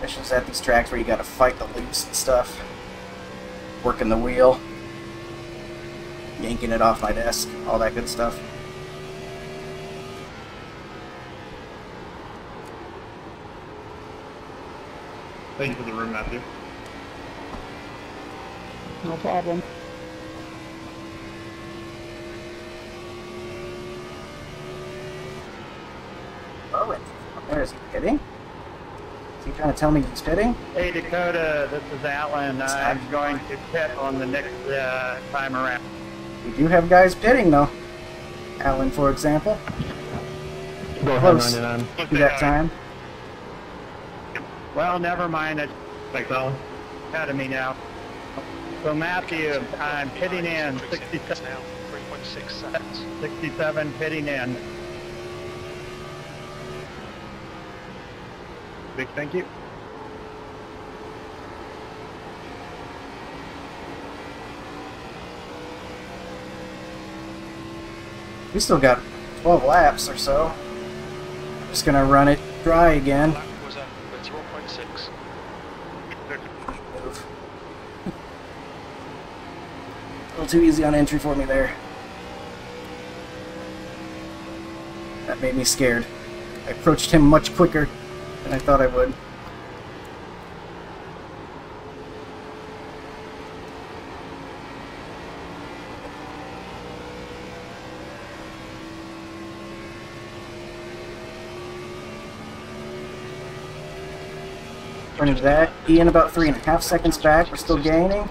Especially at these tracks where you gotta fight the loops and stuff. Working the wheel. Yanking it off my desk. All that good stuff. Thank you for the room, Matthew. No problem. Oh, wait. Where is he pitting? Is he trying to tell me he's pitting? Hey Dakota, this is Alan. I'm going to pit on the next uh, time around. We do have guys pitting though. Alan, for example. Go Close. 99. Do that time. Well, never mind. It's Thanks, Alan. ahead of me now. So Matthew, I'm pitting in. 66 67, now 3.6 seconds. 67 pitting in. Big thank you. We still got 12 laps or so. Just gonna run it dry again. Lap was at 31.6. Move. A little too easy on entry for me there. That made me scared. I approached him much quicker than I thought I would. Turning that, Ian about three and a half seconds back. We're still gaining.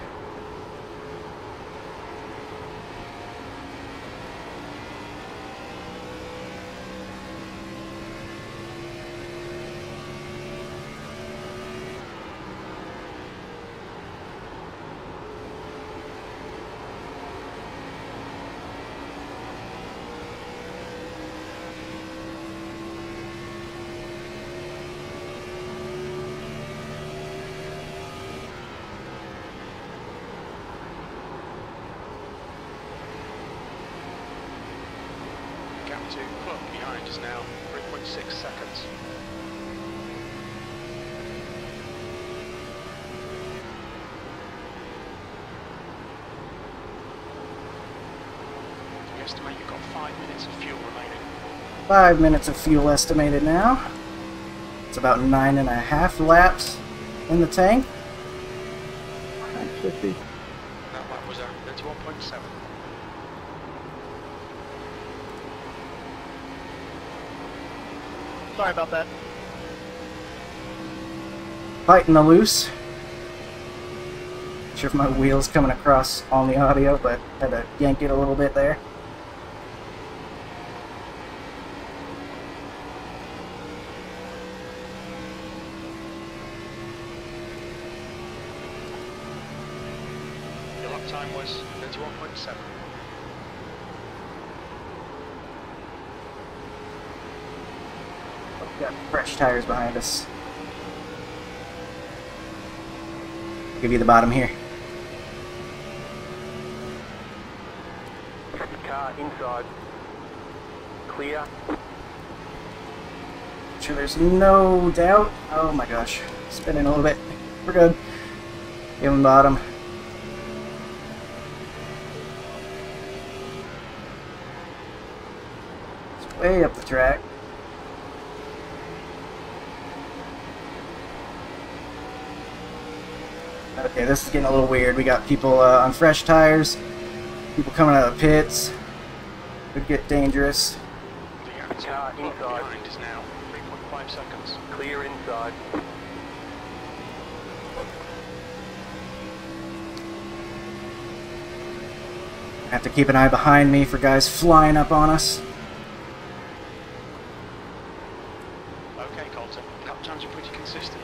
Gap to plug behind is now 3.6 seconds. We estimate you've got five minutes of fuel remaining. Five minutes of fuel estimated now. It's about nine and a half laps in the tank. 50. That lap was at 31.7. Sorry about that. Fighting the loose. Not sure if my wheel's coming across on the audio, but had to yank it a little bit there. Your lap time was 31.7. We've got fresh tires behind us. Give you the bottom here. Car inside. Clear. Sure there's no doubt. Oh my gosh. Spinning a little bit. We're good. Give Even bottom. It's way up the track. Okay, this is getting a little weird. We got people uh, on fresh tires, people coming out of pits. Could get dangerous. Outer inside. is now 3.5 seconds. Clear inside. Have to keep an eye behind me for guys flying up on us. Okay, Colton. Lap times are pretty consistent.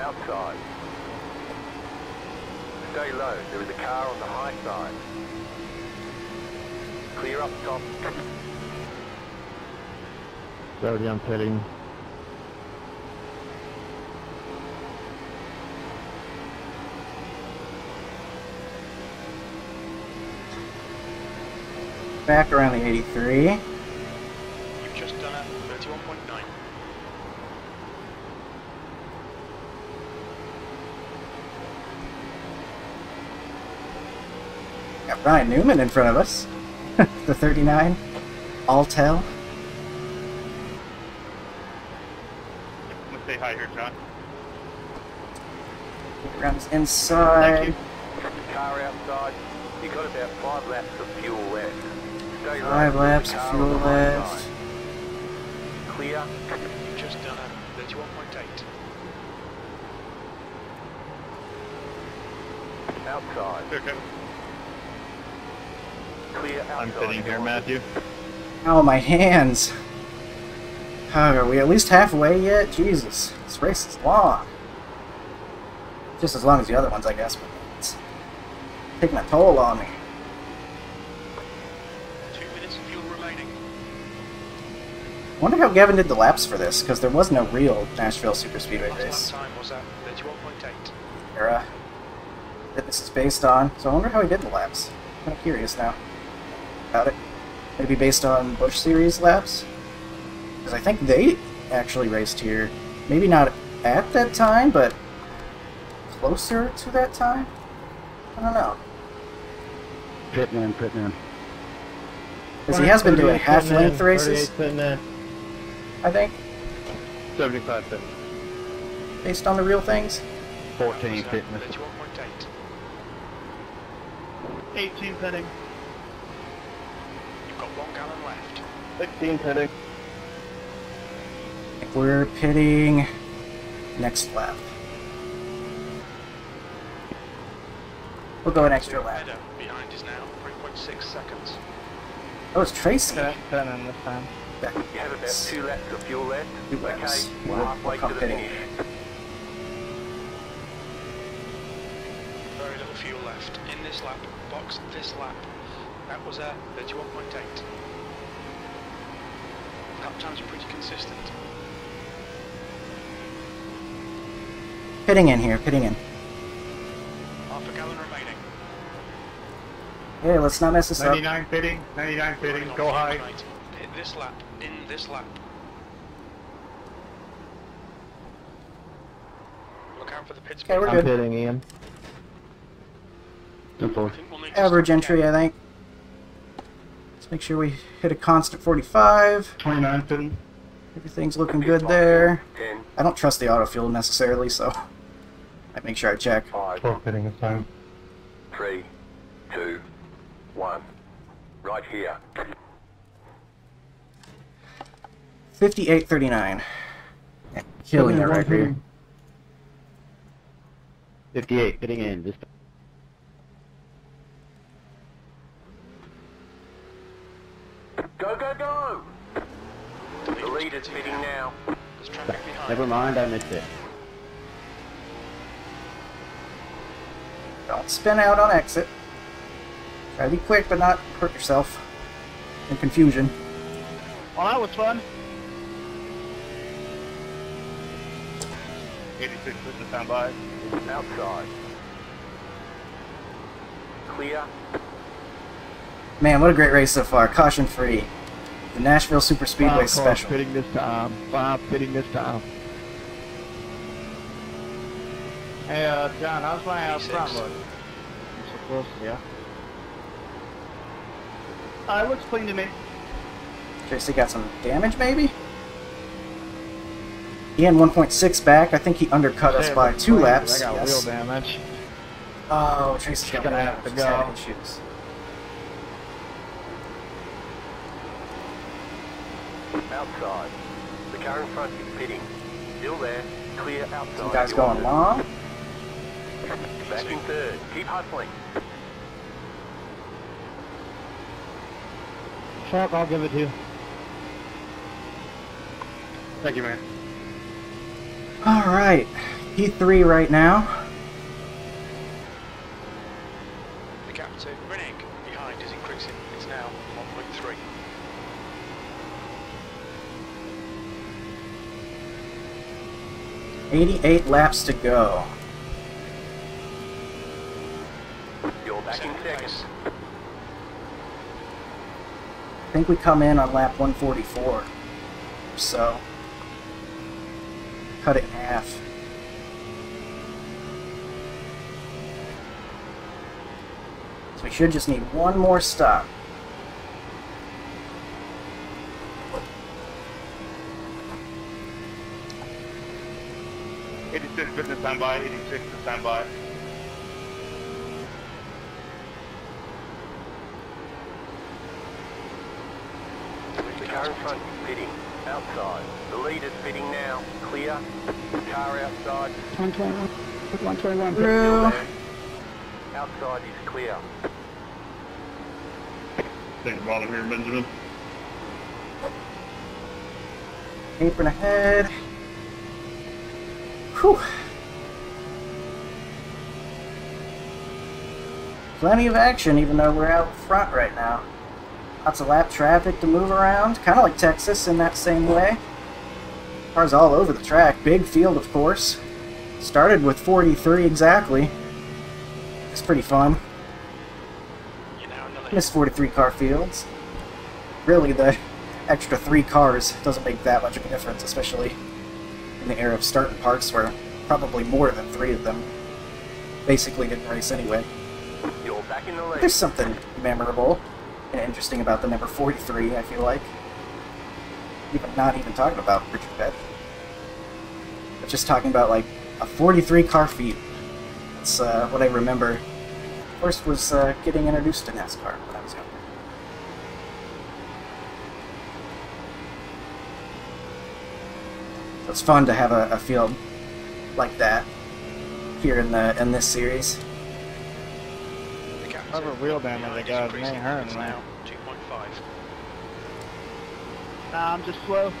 Outside. Stay low. There is a car on the high side. Clear up top. Slowly I'm. Back around the 83. You've just done a 31.9. Got Ryan Newman in front of us. The 39. Alltel. I'm gonna say hi here, John. Around his inside. Car outside. You got about five laps of fuel left. Stay. Five There is a laps of fuel on left. Clear. You've just done a 31.8. Outside. Okay. Clear. I'm sitting here, Matthew. Oh, my hands. Oh, are we at least halfway yet? Jesus. This race is long. Just as long as the other ones, I guess, but it's taking a toll on me. Two minutes of fuel remaining. I wonder how Gavin did the laps for this, because there was no real Nashville Super Speedway Last lap race time was at 31.8. era that this is based on. So I wonder how he did the laps. I'm kind of curious now about it. Maybe based on Busch Series laps? Because I think they actually raced here. Maybe not at that time, but closer to that time? I don't know. Pitman, Pitman. pitting. Because he has been doing half-length races, Sitting. I think, 75 pitting. based on the real things. 14 Was at pitting. 31.8. 18 pitting. You've got one gallon left. 16 pitting. We're pitting next lap. We'll go an extra lap. Behind is now 3.6 seconds. Oh, it's Tracy. Okay, ten in this time. Back. You have about two laps of fuel left. Two Okay, laps. we're halfway come to the pitting. finish. Very little fuel left. In this lap, box this lap. That was uh, a 31.8. Lap times are pretty consistent. Pitting in here, pitting in. Half a gallon remaining. Hey, let's not mess this up. 99 pitting. 99 pitting. Go high. tonight. Hit this lap. In this lap. Look out for the pits. Okay, we're speed. good. pitting, Ian. Simple. I think we'll need Average entry. I think. Let's make sure we hit a constant 45. 29 pitting. Everything's looking good there. I don't trust the auto fuel necessarily, so I make sure I check. five, 4 pitting this time. three, two, one. Right here. 58.39. Yeah, killing it right here. 58 pitting in. Just Go, go, go! The leader's fitting now. There's traffic behind. never mind, I missed it. Don't spin out on exit. Try to be quick, but not hurt yourself in confusion. Well, that was fun. 86 pitting this time by. Outside. Clear. Man, what a great race so far. Caution free. The Nashville Super Speedway Five cars Special. Pitting this time. Five pitting this time. Hey, uh, John, how's my uh, P6. front look? I'm supposed to, yeah. Uh, it looks clean to me. Tracy got some damage, maybe? He had 1.6 back. I think he undercut us by two clean, laps. I got yes. wheel damage. Oh, Tracy's got Gonna have to damage. He's having go. issues. Outside. The car in front is pitting. Still there. Clear outside. Some guys going long. Back in third. Keep hustling. Shark, I'll give it to you. Thank you, man. All right, P3 right now. The gap to 88 laps to go. You're back in. I think we come in on lap 144 so. Cut it in half. So we should just need one more stop. Eighty-six fitness standby. Eighty-six to standby. The car in front is pitting. Outside. The lead is pitting now. Clear. Car outside. 121. 121. Still Through. Outside is clear. Thanks, bottom here, Benjamin. Apron ahead. Whew. Plenty of action, even though we're out front right now. Lots of lap traffic to move around, kind of like Texas in that same way. Cars all over the track. Big field, of course. Started with 43 exactly. It's pretty fun. Miss 43 car fields. Really, the extra three cars doesn't make that much of a difference, especially in the era of start-and-parks where probably more than three of them basically didn't race anyway. The. There's something memorable and interesting about the number 43, I feel like. Even not even talking about Richard Petty. But just talking about like a 43 car field. That's uh, what I remember. First was uh, getting introduced to NASCAR when I was younger. So it's fun to have a, a field like that here in the in this series. The gap to Whatever wheel damage I behind is got, it increasing. ain't hurting, It's man. now 2.5. Nah, I'm just slow.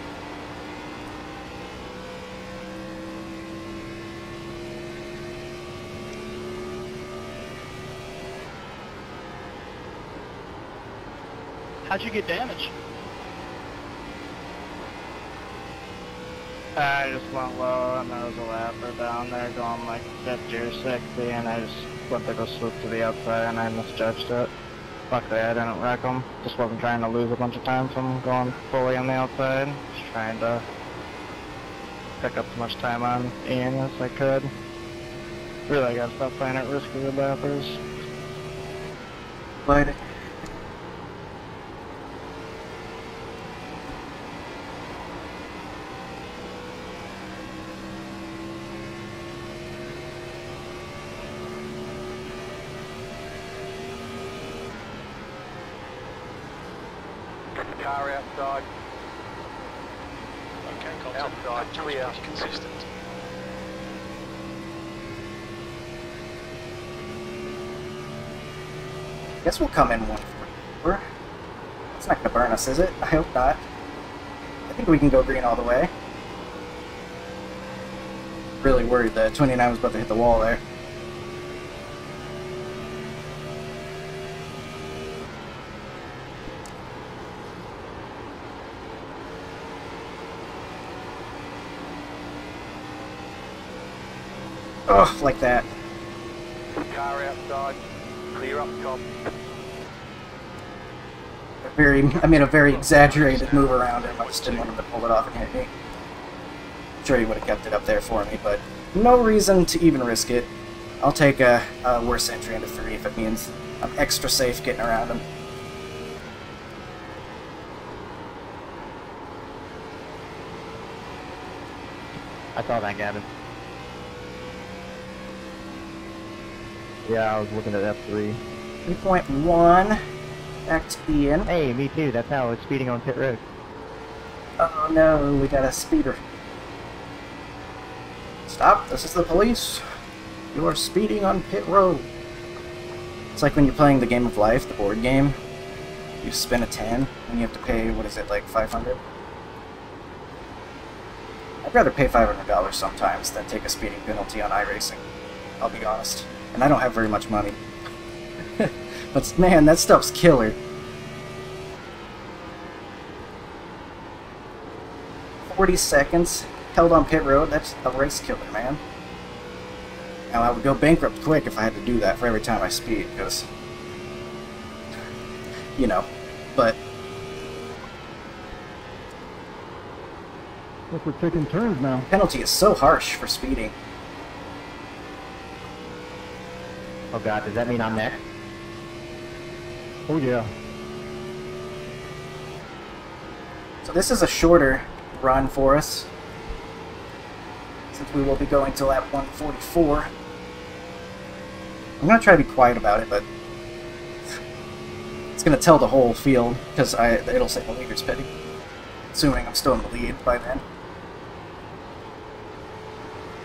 How'd you get damage? I just went low and there was a lapper down there going like 50 or 60 and I just went to go swoop to the outside and I misjudged it. Luckily I didn't wreck him. Just wasn't trying to lose a bunch of time from going fully on the outside. Just trying to pick up as much time on Ian as I could. Really I gotta stop playing at risk with the lappers. But Car outside. Okay, Colton. Outside, That time's clear. consistent. guess we'll come in 144. It's not gonna burn us, is it? I hope not. I think we can go green all the way. Really worried that 29 was about to hit the wall there. Ugh, like that. Car outside. Clear up top. very, I made a very exaggerated move around him. I just didn't want him to pull it off and hit me. I'm sure he would have kept it up there for me, but no reason to even risk it. I'll take a, a worse entry into three if it means I'm extra safe getting around him. I saw that, Gavin. Yeah, I was looking at F3. 3.1. Back to Ian. Hey, me too. That's how it's speeding on pit road. Oh no, we got a speeder. Stop, this is the police. You are speeding on pit road. It's like when you're playing the game of life, the board game. You spin a 10 and you have to pay, what is it, like 500 I'd rather pay $500 sometimes than take a speeding penalty on iRacing. I'll be honest. And I don't have very much money. but man, that stuff's killer. 40 seconds held on pit road, that's a race killer, man. Now, I would go bankrupt quick if I had to do that for every time I speed, because, you know, but Look, we're taking turns now. penalty is so harsh for speeding. Oh god, does that mean I'm next? Oh yeah. So this is a shorter run for us, since we will be going to lap 144. I'm going to try to be quiet about it, but it's going to tell the whole field, because I it'll say the leader's pitting, assuming I'm still in the lead by then.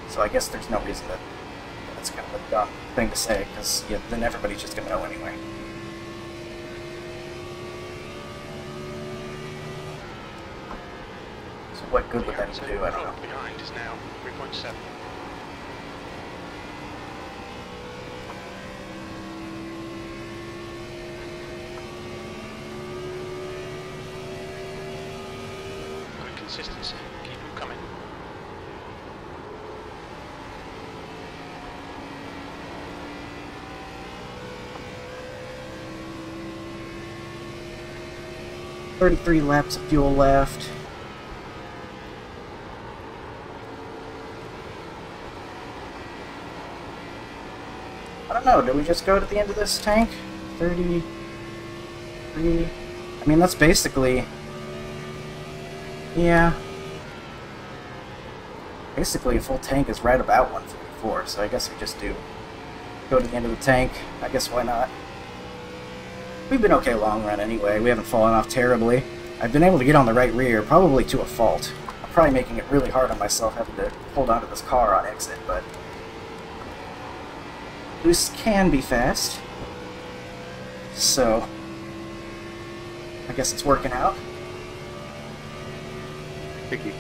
So I guess there's no reason that that's kind of a dumb thing to say, because yeah, then everybody's just going to know anyway. So what good would that do? I don't know. behind is now 3.7. 33 laps of fuel left. I don't know, do we just go to the end of this tank? 33... I mean, that's basically... Yeah. Basically, a full tank is right about 144, so I guess we just do go to the end of the tank. I guess why not? We've been okay long run anyway. We haven't fallen off terribly. I've been able to get on the right rear, probably to a fault. I'm probably making it really hard on myself having to hold onto this car on exit, but This can be fast. So, I guess it's working out. Picky.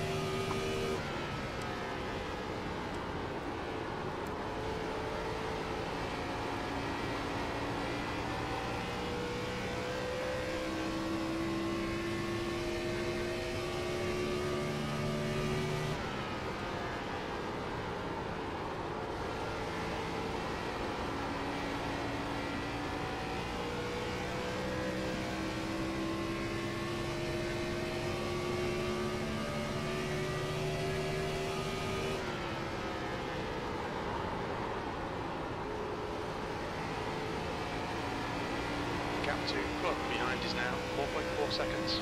Gap to front behind is now 4.4 seconds.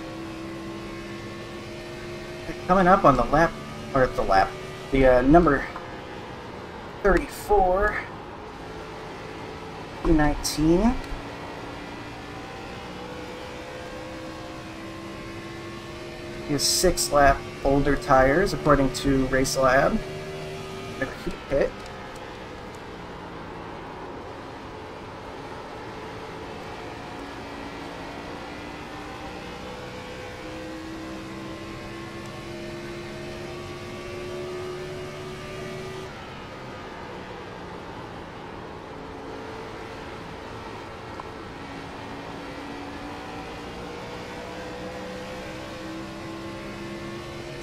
Coming up on the lap, or the lap, the uh, number 34, P19. He has six lap older tires, according to Race Lab. Never heat pit.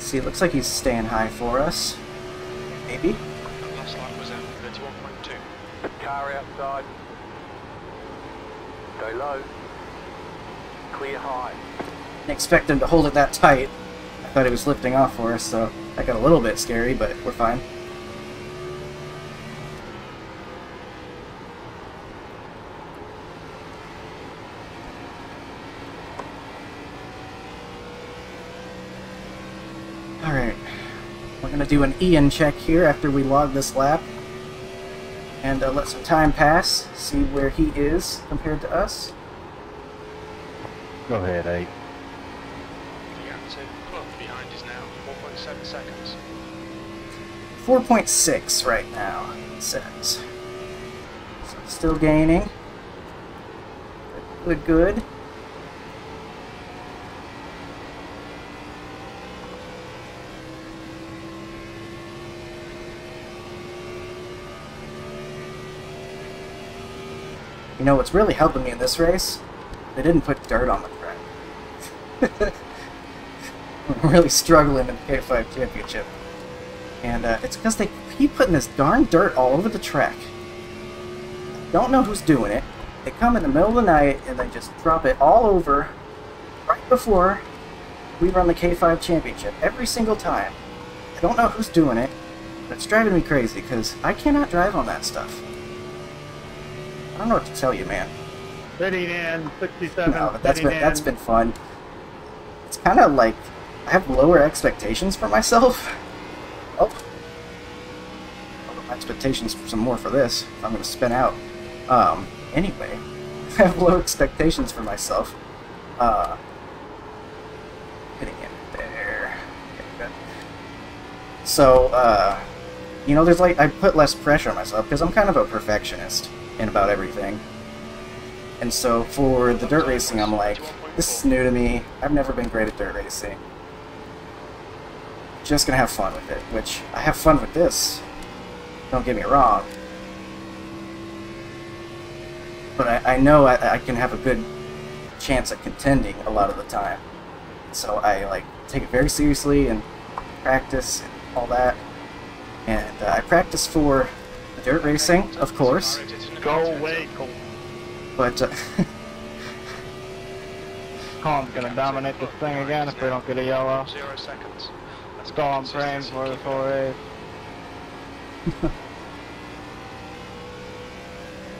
See, it looks like he's staying high for us. Maybe. Last lap was at 31.2. Car outside. Go low. Clear high. Didn't expect him to hold it that tight. I thought he was lifting off for us, so that got a little bit scary, but we're fine. Alright. We're gonna do an Ian check here after we log this lap. And uh, let some time pass, see where he is compared to us. Go ahead, eight. The active club behind is now 4.7 seconds. 4.6 right now, it says. So still gaining. Good, good. You know what's really helping me in this race? They didn't put dirt on the track. I'm really struggling in the K5 Championship. And uh, it's because they keep putting this darn dirt all over the track. Don't know who's doing it. They come in the middle of the night and they just drop it all over right before we run the K5 Championship every single time. I don't know who's doing it, but it's driving me crazy because I cannot drive on that stuff. I don't know what to tell you, man. Fitting in, 67. No, but that's been that's in. been fun. It's kind of like I have lower expectations for myself. Oh, my expectations for some more for this. I'm going to spin out. Um. Anyway, I have low expectations for myself. Uh. Hitting it there. Okay, good. So, uh, you know, there's like I put less pressure on myself because I'm kind of a perfectionist in about everything. And so for the dirt racing, I'm like, this is new to me. I've never been great at dirt racing. Just gonna have fun with it, which I have fun with this. Don't get me wrong. But I, I know I, I can have a good chance at contending a lot of the time. So I like take it very seriously and practice and all that. And uh, I practice for the dirt racing, of course. Go away, Cole. But uh, Colin's gonna dominate this thing again if we don't get a yellow. Zero seconds. That's That's all I'm good praying for the Keep it full up. race.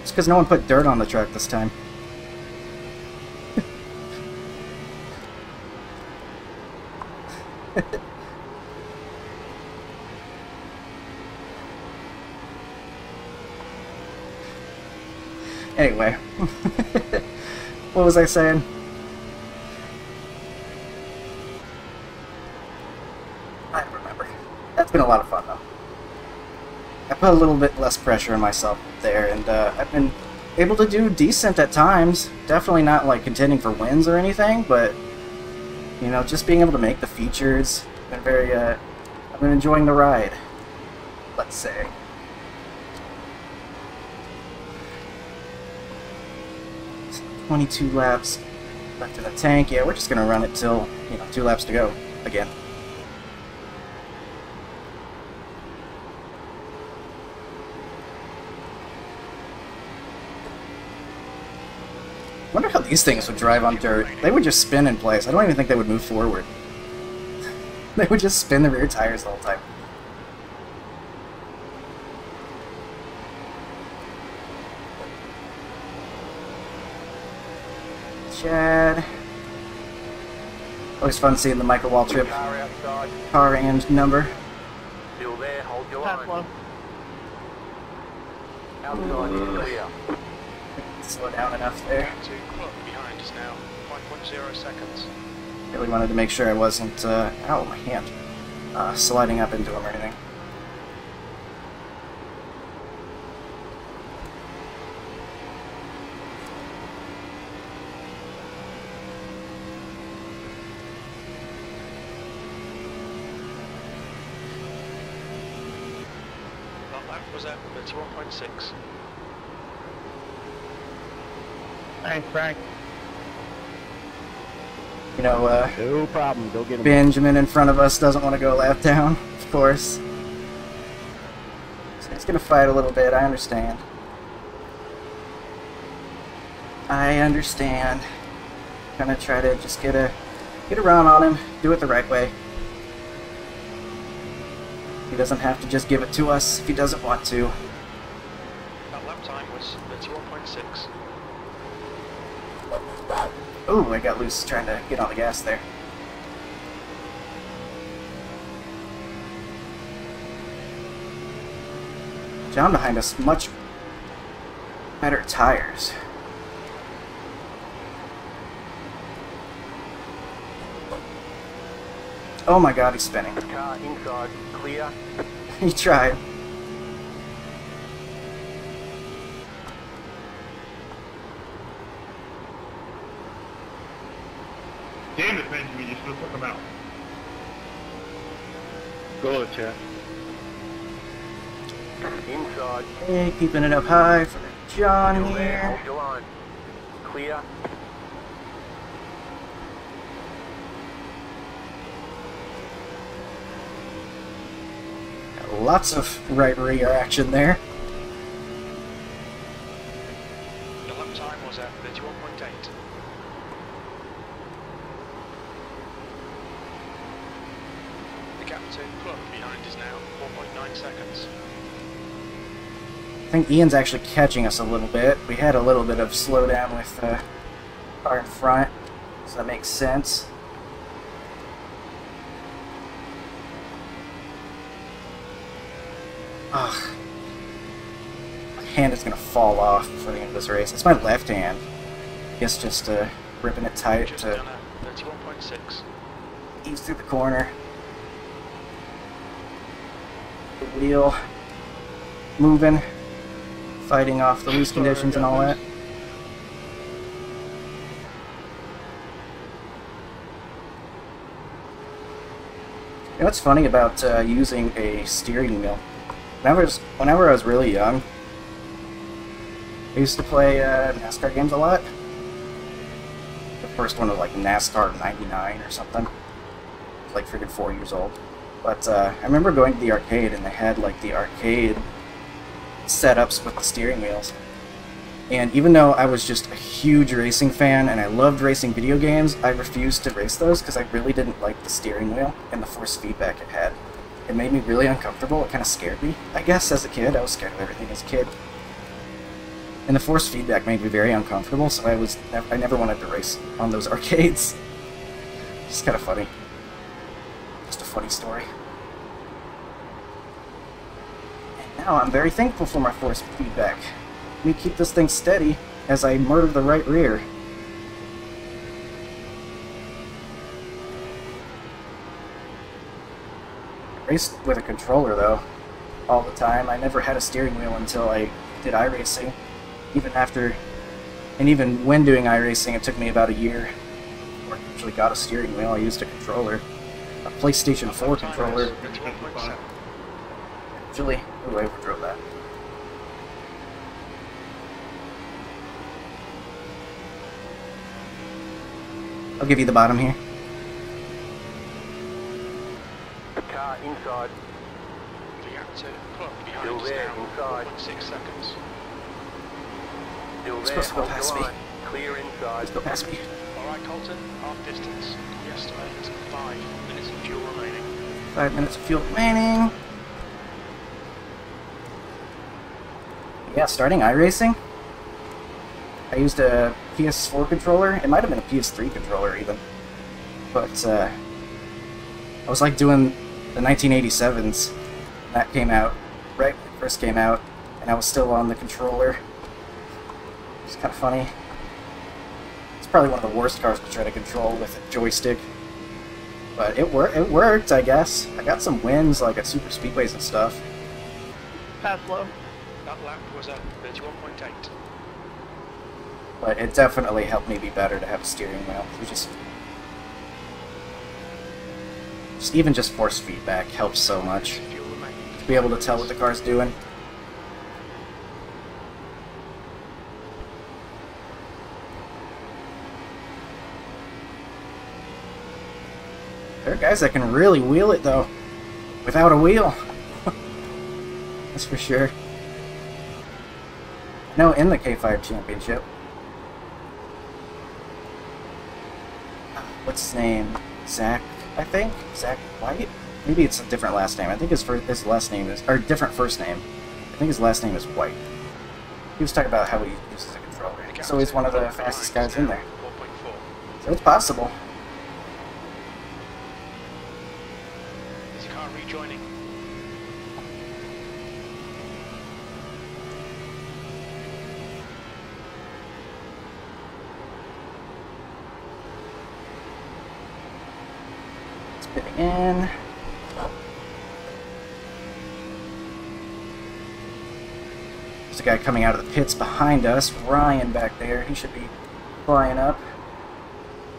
it's because no one put dirt on the track this time. anyway, what was I saying? I don't remember. That's been a lot of fun though. I put a little bit less pressure on myself there, and uh, I've been able to do decent at times. Definitely not like contending for wins or anything, but you know, just being able to make the features. Been very. Uh, I've been enjoying the ride. Let's say. Twenty-two laps left in the tank. Yeah, we're just gonna run it till you know two laps to go again. wonder how these things would drive on dirt. They would just spin in place. I don't even think they would move forward. they would just spin the rear tires the whole time. Chad. Always fun seeing the Michael Waltrip Car car and number. Still there. Hold your Pass line. low. Outside is clear. Slow down enough there. Two club behind is now 5.0 seconds. Really wanted to make sure I wasn't, uh, ow, my hand, uh, sliding up into him or anything. 21.6. Thanks, Frank. You know, uh, no problem. Go get him. Benjamin in front of us doesn't want to go lap down, of course. So he's gonna fight a little bit. I understand. I understand. Kind of gonna try to just get a get around on him. Do it the right way. He doesn't have to just give it to us if he doesn't want to. That lap time was 31.6. Ooh, I got loose trying to get on the gas there. John behind us, much better tires. Oh my god, he's spinning. Car inside, clear. He tried. Damn it, Benjamin, you should have took him out. Go, chat. Inside. Hey, keeping it up high for John Still there, here. hold your line. Clear. Lots of right rear action there. The lap time was at 31.8. The gap to Club behind is now 4.9 seconds. I think Ian's actually catching us a little bit. We had a little bit of slowdown with the car in front, so that makes sense. Ugh. My hand is gonna fall off before the end of this race. It's my left hand. I guess just uh, ripping it tight Just to 31.6. ease through the corner. The wheel moving, fighting off the loose conditions and all that. You know what's funny about uh, using a steering wheel? Whenever, I was- whenever I was really young, I used to play uh, NASCAR games a lot. The first one was like NASCAR 99 or something. Like freaking four years old. But uh, I remember going to the arcade and they had like the arcade setups with the steering wheels. And even though I was just a huge racing fan and I loved racing video games, I refused to race those because I really didn't like the steering wheel and the force feedback it had. It made me really uncomfortable. It kind of scared me. I guess as a kid, I was scared of everything as a kid. And the force feedback made me very uncomfortable, so I was I never wanted to race on those arcades. It's kind of funny. Just a funny story. And now I'm very thankful for my force feedback. Let me keep this thing steady as I murder the right rear. Raced with a controller though, all the time. I never had a steering wheel until I did iRacing. Even after, and even when doing iRacing, it took me about a year before I actually got a steering wheel. I used a controller, a PlayStation 4 controller. Was 31.7. Actually, ooh, I overdrove that. I'll give you the bottom here. Car inside. The gap to Club behind Still there, now inside. 4.6 seconds. Still there, supposed to go hold past your me. Clear inside. Let's go past me. Alright, Colton, half distance. We estimate 5 minutes of fuel remaining. Five minutes of fuel remaining. Yeah, starting iRacing. I used a PS4 controller. It might have been a PS3 controller even. But uh, I was like doing the 1987s. That came out right when it first came out, and I was still on the controller. It's kind of funny. It's probably one of the worst cars to try to control with a joystick. But it wor- it worked, I guess. I got some wins like at super speedways and stuff. Pass low. That lap was at 31.8. But it definitely helped me be better to have a steering wheel. You just, just even just force feedback helps so much. To be able to tell what the car's doing. There are guys that can really wheel it though, without a wheel. That's for sure. No, in the K5 Championship. what's his name? Zach, I think. Zach White. Maybe it's a different last name. I think his first his last name is or different first name. I think his last name is White. He was talking about how he uses a controller. So he's one of the fastest guys in there. So it's possible. Is your car rejoining? Spinning in. There's a guy coming out of the pits behind us. Ryan back there. He should be flying up.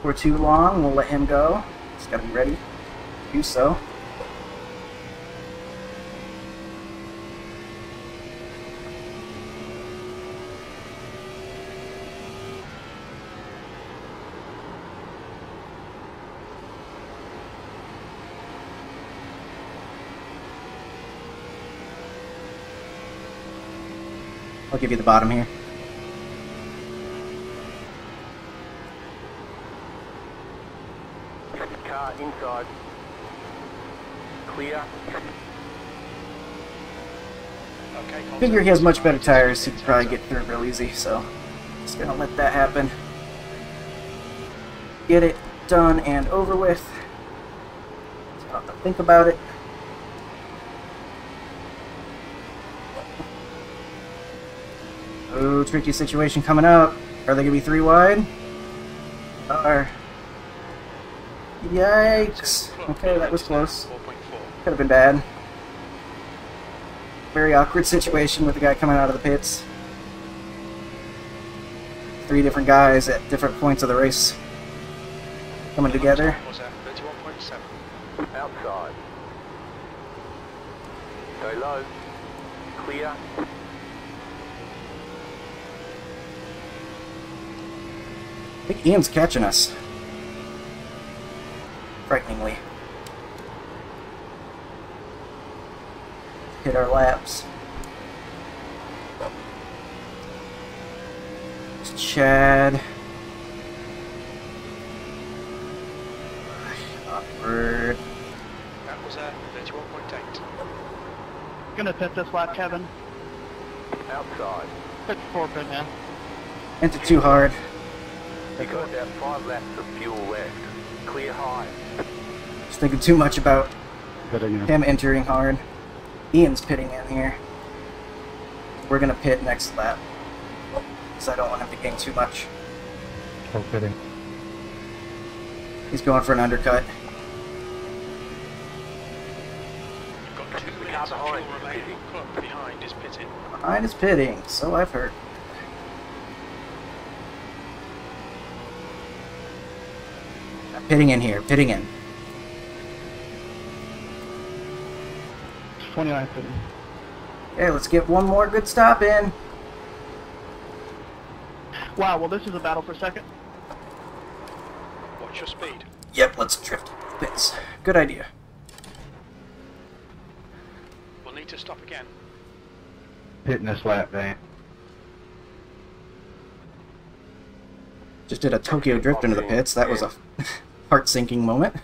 For too long, we'll let him go. He's got to be ready to do so. I'll give you the bottom here. Car inside. Clear. Okay, Figure he has much better tires, he could probably get through real easy, so just gonna let that happen. Get it done and over with. Don't have to think about it. Tricky situation coming up. Are they gonna be three wide? Are. Yikes. Okay, that was close. 4.4. Could have been bad. Very awkward situation with the guy coming out of the pits. Three different guys at different points of the race coming together. What was that? 31.7. Outside. Go low. Clear. I think Ian's catching us. Frighteningly. Hit our laps. It's Chad. Awkward. That was a 31.8. Gonna pit this lap, Kevin. Outside. Pit four pit man. Into too hard. You got about five laps of fuel left. Clear high. Just thinking too much about But, you him entering hard. Ian's pitting in here. We're gonna pit next lap. Because I don't want him to gain too much. full fitting. He's going for an undercut. You've got two The minutes of fuel behind is remaining. pitting. Club behind is pitting. Behind is pitting, so I've heard. Pitting in here, pitting in. 29 pitting. Okay, let's get one more good stop in. Wow, well this is a battle for second. What's your speed? Yep, let's drift pits. Good idea. We'll need to stop again. Hitting this lap, Dan. Just did a Tokyo drift into the pits. That was a heart-sinking moment.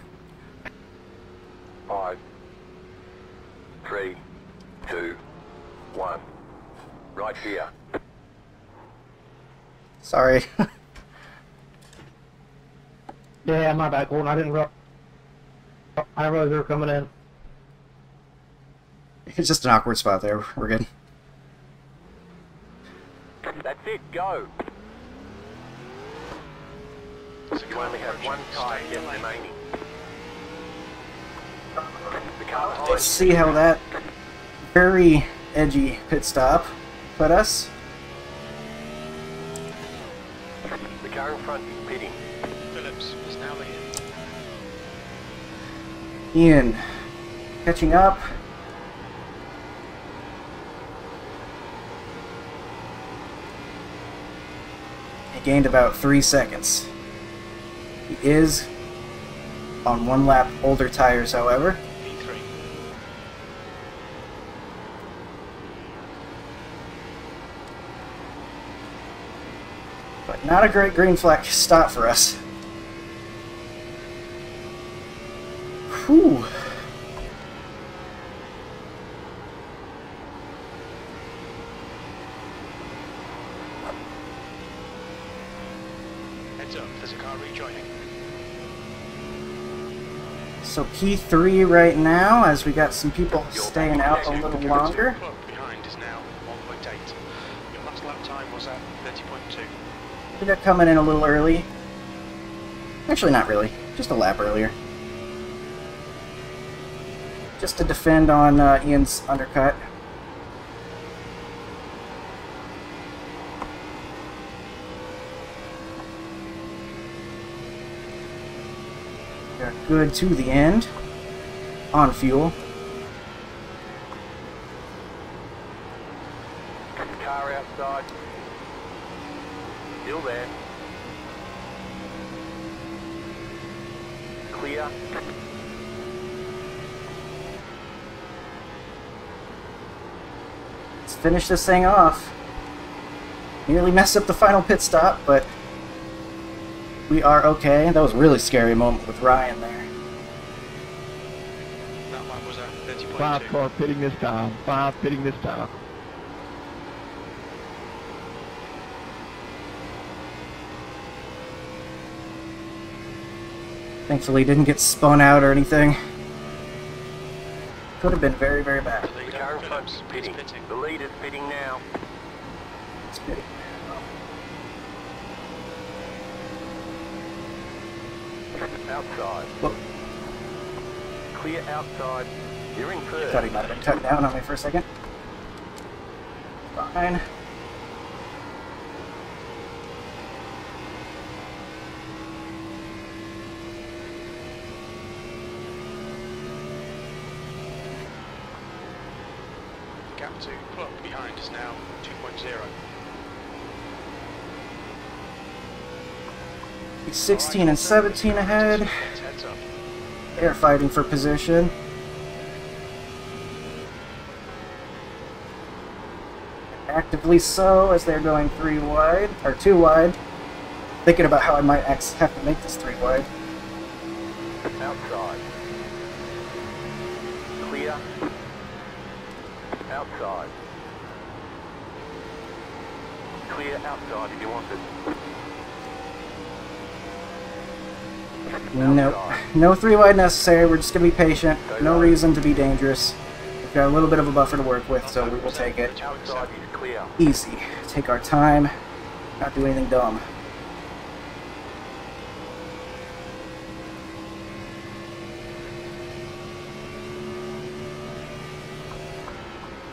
Five. Three. Two. One. Right here. Sorry. Yeah, my bad, Gordon. I didn't realize. I didn't realize they were coming in. it's just an awkward spot there. We're good. That's it. Go. There's a You only have one tyre Stay in yet the remaining. The car behind Let's see how that very edgy pit stop put us. The car in front is pitting. Phillips is now leading. Ian catching up. He gained about three seconds. He is on one lap older tires, however. But not a great green flag stop for us. Whew. P3 right now, as we got some people staying out a little longer. Club behind is now 1.8. Your last lap time was at 30.2. We got coming in a little early. Actually, not really. Just a lap earlier. Just to defend on uh, Ian's undercut. Got good to the end. On fuel. Car outside. Still there. Clear. Let's finish this thing off. Nearly messed up the final pit stop, but we are okay. That was a really scary moment with Ryan there. That lap was at 30.2. Five car pitting this time. Five pitting this time. Thankfully, didn't get spun out or anything. Could have been very, very bad. The The car in front is is pitting. pitting. The lead is pitting now. It's good. Outside. Whoa, Clear outside. Third. thought he might have been cut down on me for a second. Fine. Gap to club behind is now 2.0. He's 16 and 17 ahead. They're fighting for position. Actively so, as they're going three wide, or two wide. Thinking about how I might have to make this three wide. Outside. Clear. Outside. Clear outside if you want it. No, no three wide necessary. We're just gonna be patient. No reason to be dangerous. Got a little bit of a buffer to work with, so we will take it is easy. Take our time. Not do anything dumb.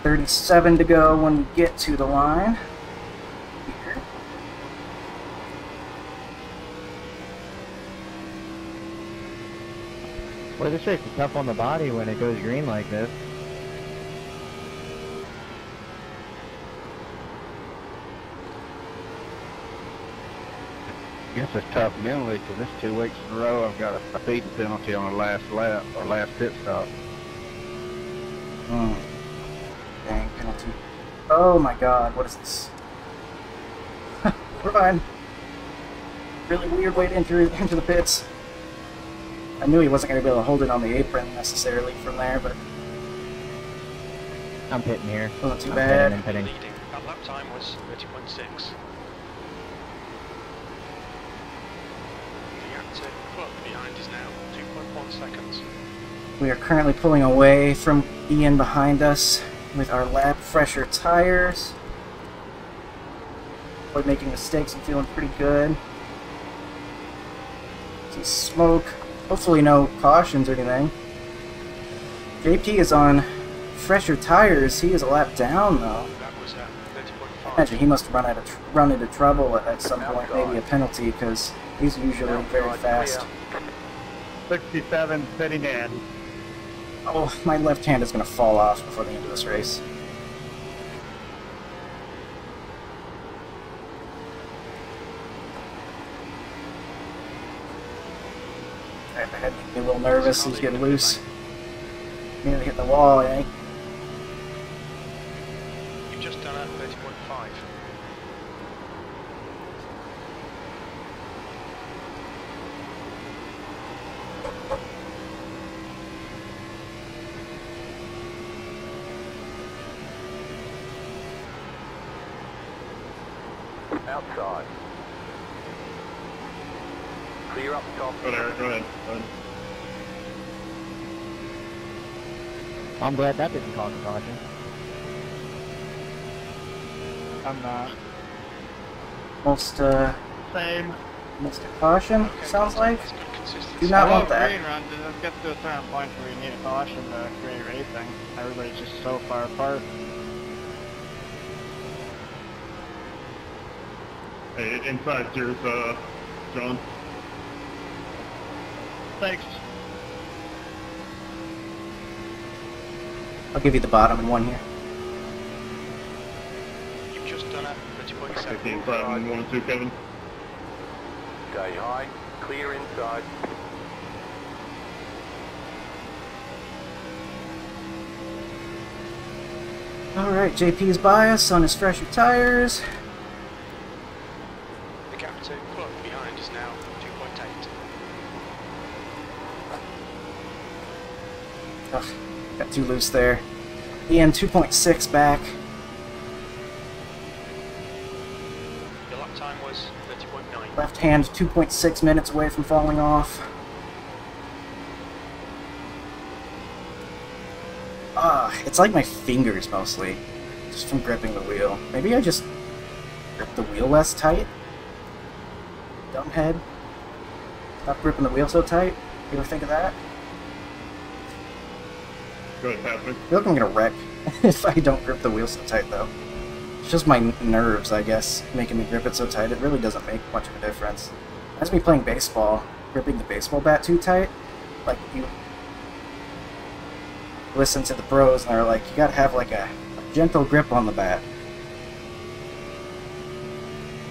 Thirty-seven to go when we get to the line. Do they say? It's tough on the body when it goes green like this. Guess it's tough mentally because this two weeks in a row I've got a speeding penalty on the last lap or last pit stop. Hmm. Dang penalty. Oh my god, what is this? We're fine. Really weird way to enter into the pits. I knew he wasn't going to be able to hold it on the apron necessarily from there, but I'm pitting here. wasn't too I'm bad. pitting and pitting. Leading. That lap time was 30.6. The gap to club behind is now 2.1 seconds. We are currently pulling away from Ian behind us with our lap fresher tires. Avoid making mistakes. I'm feeling pretty good. See smoke. Hopefully no cautions or anything. JP is on fresher tires. He is a lap down though. That was at 30.5. Imagine he must run out of run into trouble at, some point, maybe a penalty because he's usually very fast. clear. 67 pitting in. Oh, my left hand is going to fall off before the end of this race. My head making me a little nervous. He's getting loose. Nearly hit the wall, I think. You've just done at 30.5. outside. Clear up top. Go there, go ahead. Go ahead. I'm glad that didn't cause a caution. I'm not. Most, uh, Same. most caution, Okay, sounds like. that's good consistency. Do not I want that. Green run, dude, let's get to a certain point where you need a caution to create racing. Everybody's just so far apart. Hey, inside, here's, uh, John. Thanks. I'll give you the bottom one here. You've just done it. 30.7. 15, 5, and one two, Kevin. Stay high. Clear inside. Alright, JP's bias on his fresher tires. The gap to plug behind is now 2.8. Got too loose there. Ian, 2.6 back. Lap time was 30.9. Left hand 2.6 minutes away from falling off. Ah, it's like my fingers mostly, just from gripping the wheel. Maybe I just grip the wheel less tight? Dumbhead. Stop gripping the wheel so tight. You ever think of that? I feel like I'm gonna wreck if I don't grip the wheel so tight, though. It's just my nerves, I guess, making me grip it so tight. It really doesn't make much of a difference. As me playing baseball, gripping the baseball bat too tight, like you listen to the pros and they're like, you gotta have like a, a gentle grip on the bat.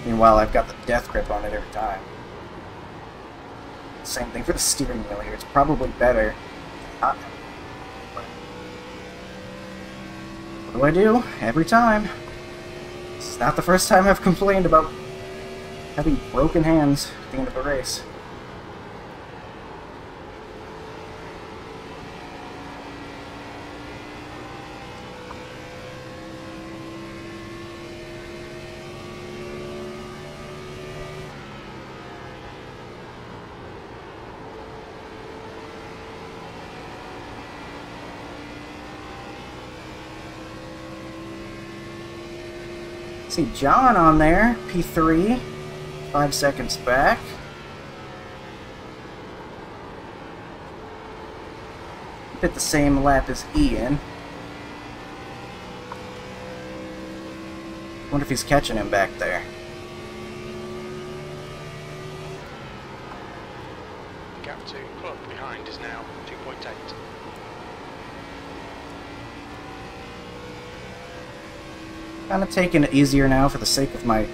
Meanwhile, I've got the death grip on it every time. Same thing for the steering wheel here. It's probably better. not What do I do? Every time. Is not the first time I've complained about having broken hands at the end of a race. See John on there, P3, five seconds back. Bit the same lap as Ian. Wonder if he's catching him back there. The gap to plug behind is now 2.8. Kind of taking it easier now for the sake of my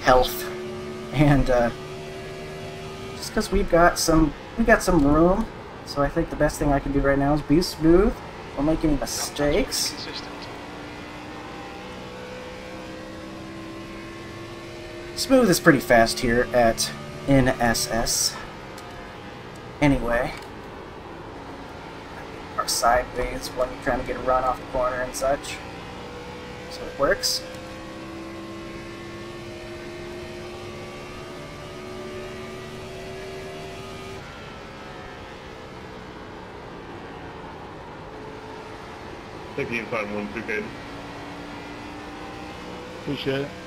health, and uh, just because we've got some we got some room. So I think the best thing I can do right now is be smooth. Don't make any mistakes. Smooth is pretty fast here at NSS. Anyway. Or sideways when you're trying to get a run off the corner and such. So it works. Take the inside 1 and 2, Kevin. Appreciate it.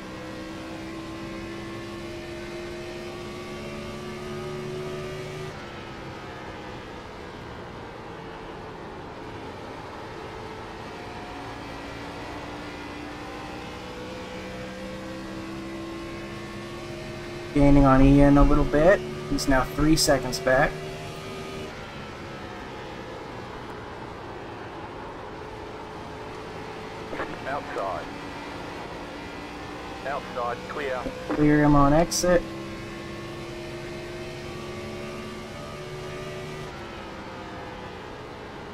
Gaining on Ian a little bit. He's now three seconds back. Outside. Outside. Clear. Clear him on exit.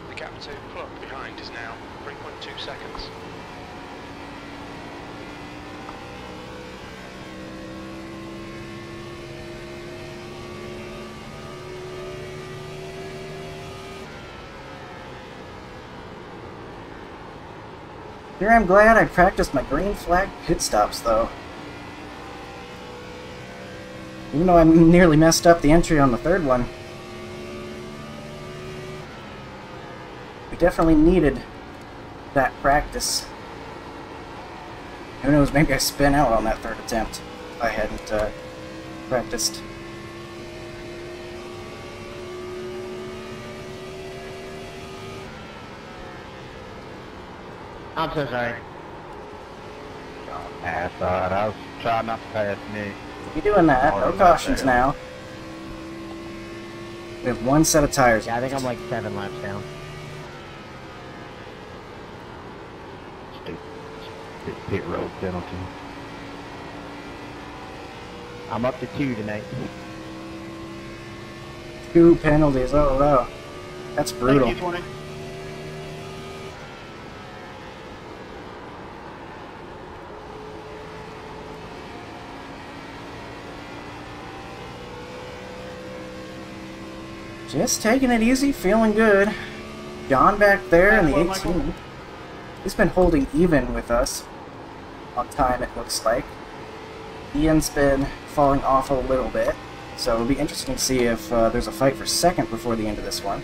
The gap to plug behind is now 3.2 seconds. Here I'm glad I practiced my green flag pit stops though. Even though I nearly messed up the entry on the third one. We definitely needed that practice. Who knows, maybe I spin out on that third attempt if I hadn't uh, practiced. I'm so sorry. That's alright. I was trying not to pass me. You're doing that? No cautions now. We have one set of tires. Yeah, I think I'm like seven laps down. Stupid, stupid pit road penalty. I'm up to two tonight. Two penalties. Oh no, that's brutal. Just taking it easy, feeling good. John back there in the 18. He's been holding even with us on time, it looks like. Ian's been falling off a little bit, so it'll be interesting to see if uh, there's a fight for second before the end of this one.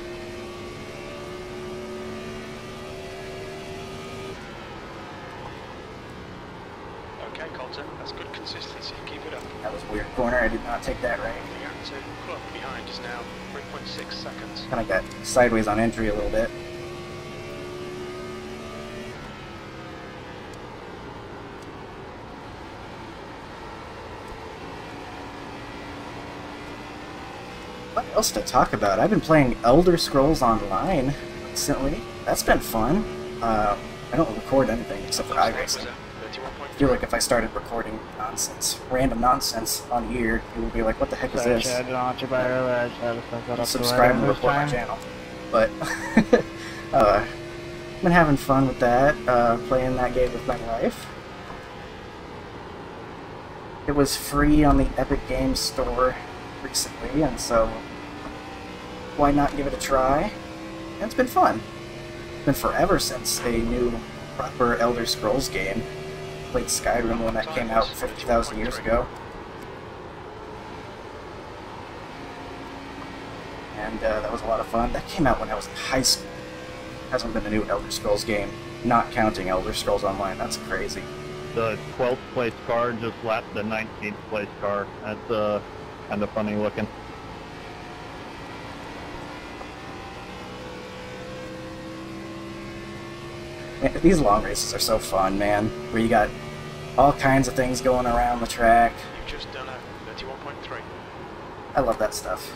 Okay, Colton, that's good consistency. Keep it up. That was a weird corner. I did not take that right. Kind of got sideways on entry a little bit. What else to talk about? I've been playing Elder Scrolls Online recently. That's been fun. Uh, I don't record anything except for iRacing. Feel like if I started recording nonsense, random nonsense on here, people would be like, what the heck is Sorry, this? Chad, I don't want you by. I just had to set that up subscribe to and report my channel. But uh, I've been having fun with that, uh, playing that game with my wife. It was free on the Epic Games Store recently, and so why not give it a try? And it's been fun. It's been forever since a new proper Elder Scrolls game. Played Skyrim when that came out 50,000 years ago. and uh, that was a lot of fun. That came out when I was in high school. Hasn't been a new Elder Scrolls game, not counting Elder Scrolls Online. That's crazy. The 12th place car just lapped the 19th place car. That's uh, kind of funny looking. These long races are so fun, man. Where you got all kinds of things going around the track. You've just done a 31.3. I love that stuff.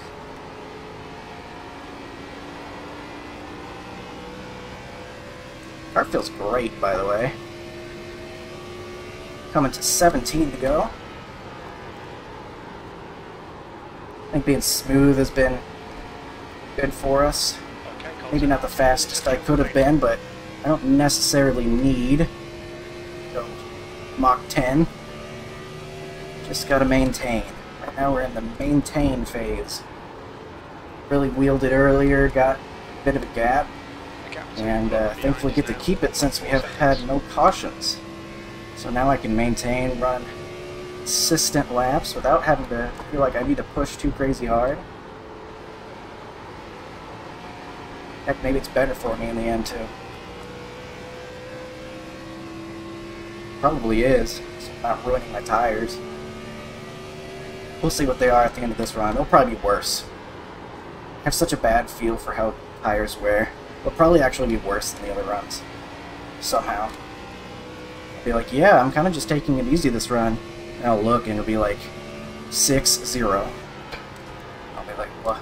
Car feels great, by the way. Coming to 17 to go. I think being smooth has been good for us. Okay, Maybe not the fastest I could have been, but I don't necessarily need go Mach 10. Just gotta maintain. Right now we're in the maintain phase. Really wheeled it earlier, got a bit of a gap, and uh, thankfully get to keep it since we have had no cautions. So now I can maintain, run consistent laps without having to feel like I need to push too crazy hard. Heck, maybe it's better for me in the end too. Probably is. I'm not ruining my tires. We'll see what they are at the end of this run. They'll probably be worse. I have such a bad feel for how tires wear. They'll probably actually be worse than the other runs. Somehow. I'll be like, yeah, I'm kind of just taking it easy this run. And I'll look and it'll be like 6-0. I'll be like, what?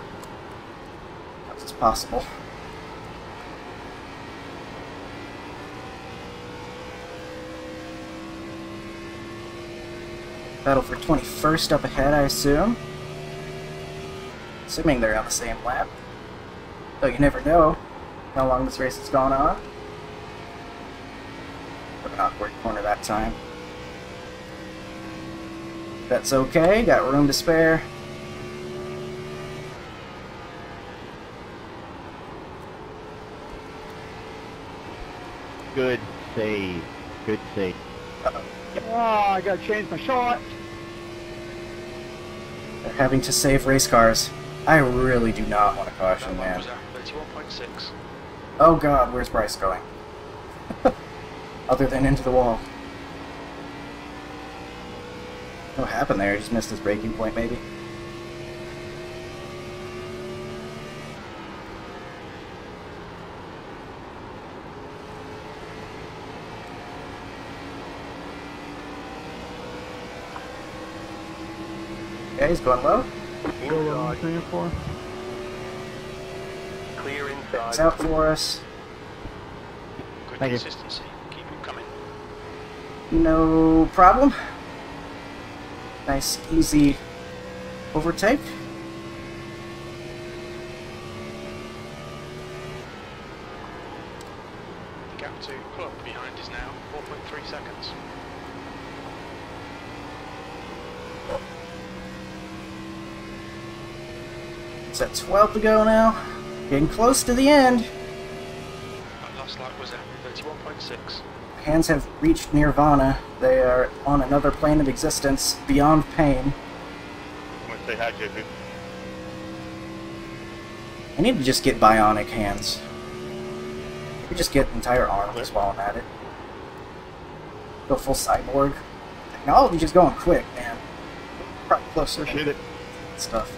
How's this possible? Battle for 21st up ahead, I assume. Assuming they're on the same lap. Though you never know how long this race has gone on. Took an awkward corner that time. That's okay, got room to spare. Good save. Good save. Uh-oh. Oh, I gotta change my shot. They're having to save race cars. I really do not want to caution, That man. was at 31.6. Oh god, where's Bryce going? Other than into the wall. What happened there? He just missed his braking point, maybe? Yeah, he's going low. Inside, Three and four. clear It's out for us. Good Thank you. Keep them coming. No problem. Nice, easy overtake. The gap to club behind is now 4.3 seconds. It's at 12 to go now. Getting close to the end. That last lap was at 31.6. Hands have reached nirvana. They are on another plane of existence, beyond pain. I'm gonna say hi, JP. I need to just get bionic hands. Maybe just get entire arms while I'm at it. Go full cyborg. Technology just going quick, man. Probably closer Appreciate than it. stuff.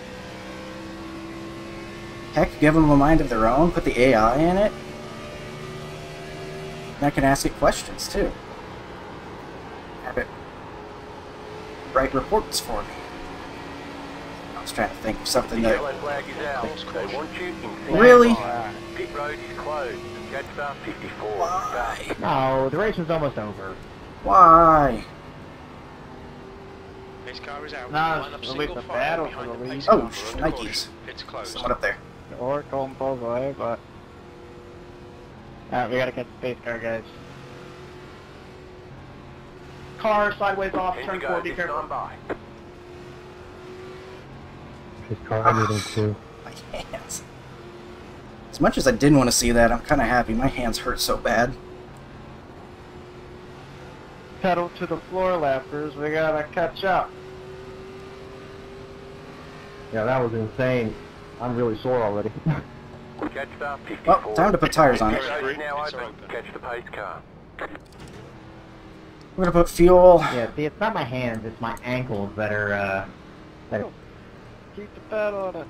Heck, give them a mind of their own, put the AI in it. And I can ask it questions, too. Have it write reports for me. I was trying to think of The something that... yellow flag is out. They want you in Really? Pit road is closed. Jetstar 54. Why? No, the race is almost over. Why? Pace car is out. No, Line up at least a file battle for the the lead. Oh, car Nikes. caution. It's closed. Someone up there. Or Colton pulls away, but. Alright, we gotta catch the pace car, guys. Car sideways off, turn Indigo, four, be this careful. time by. His car I need him too. My hands. As much as I didn't want to see that, I'm kind of happy. My hands hurt so bad. Pedal to the floor, lappers. We gotta catch up. Yeah, that was insane. I'm really sore already. Jetstar 54. Well, time to put tires on it. Pit road is now It's open. open. Catch the pace car. We're gonna put fuel. Yeah, see, it's not my hands, it's my ankles that are, uh, that are... Keep the pedal on it.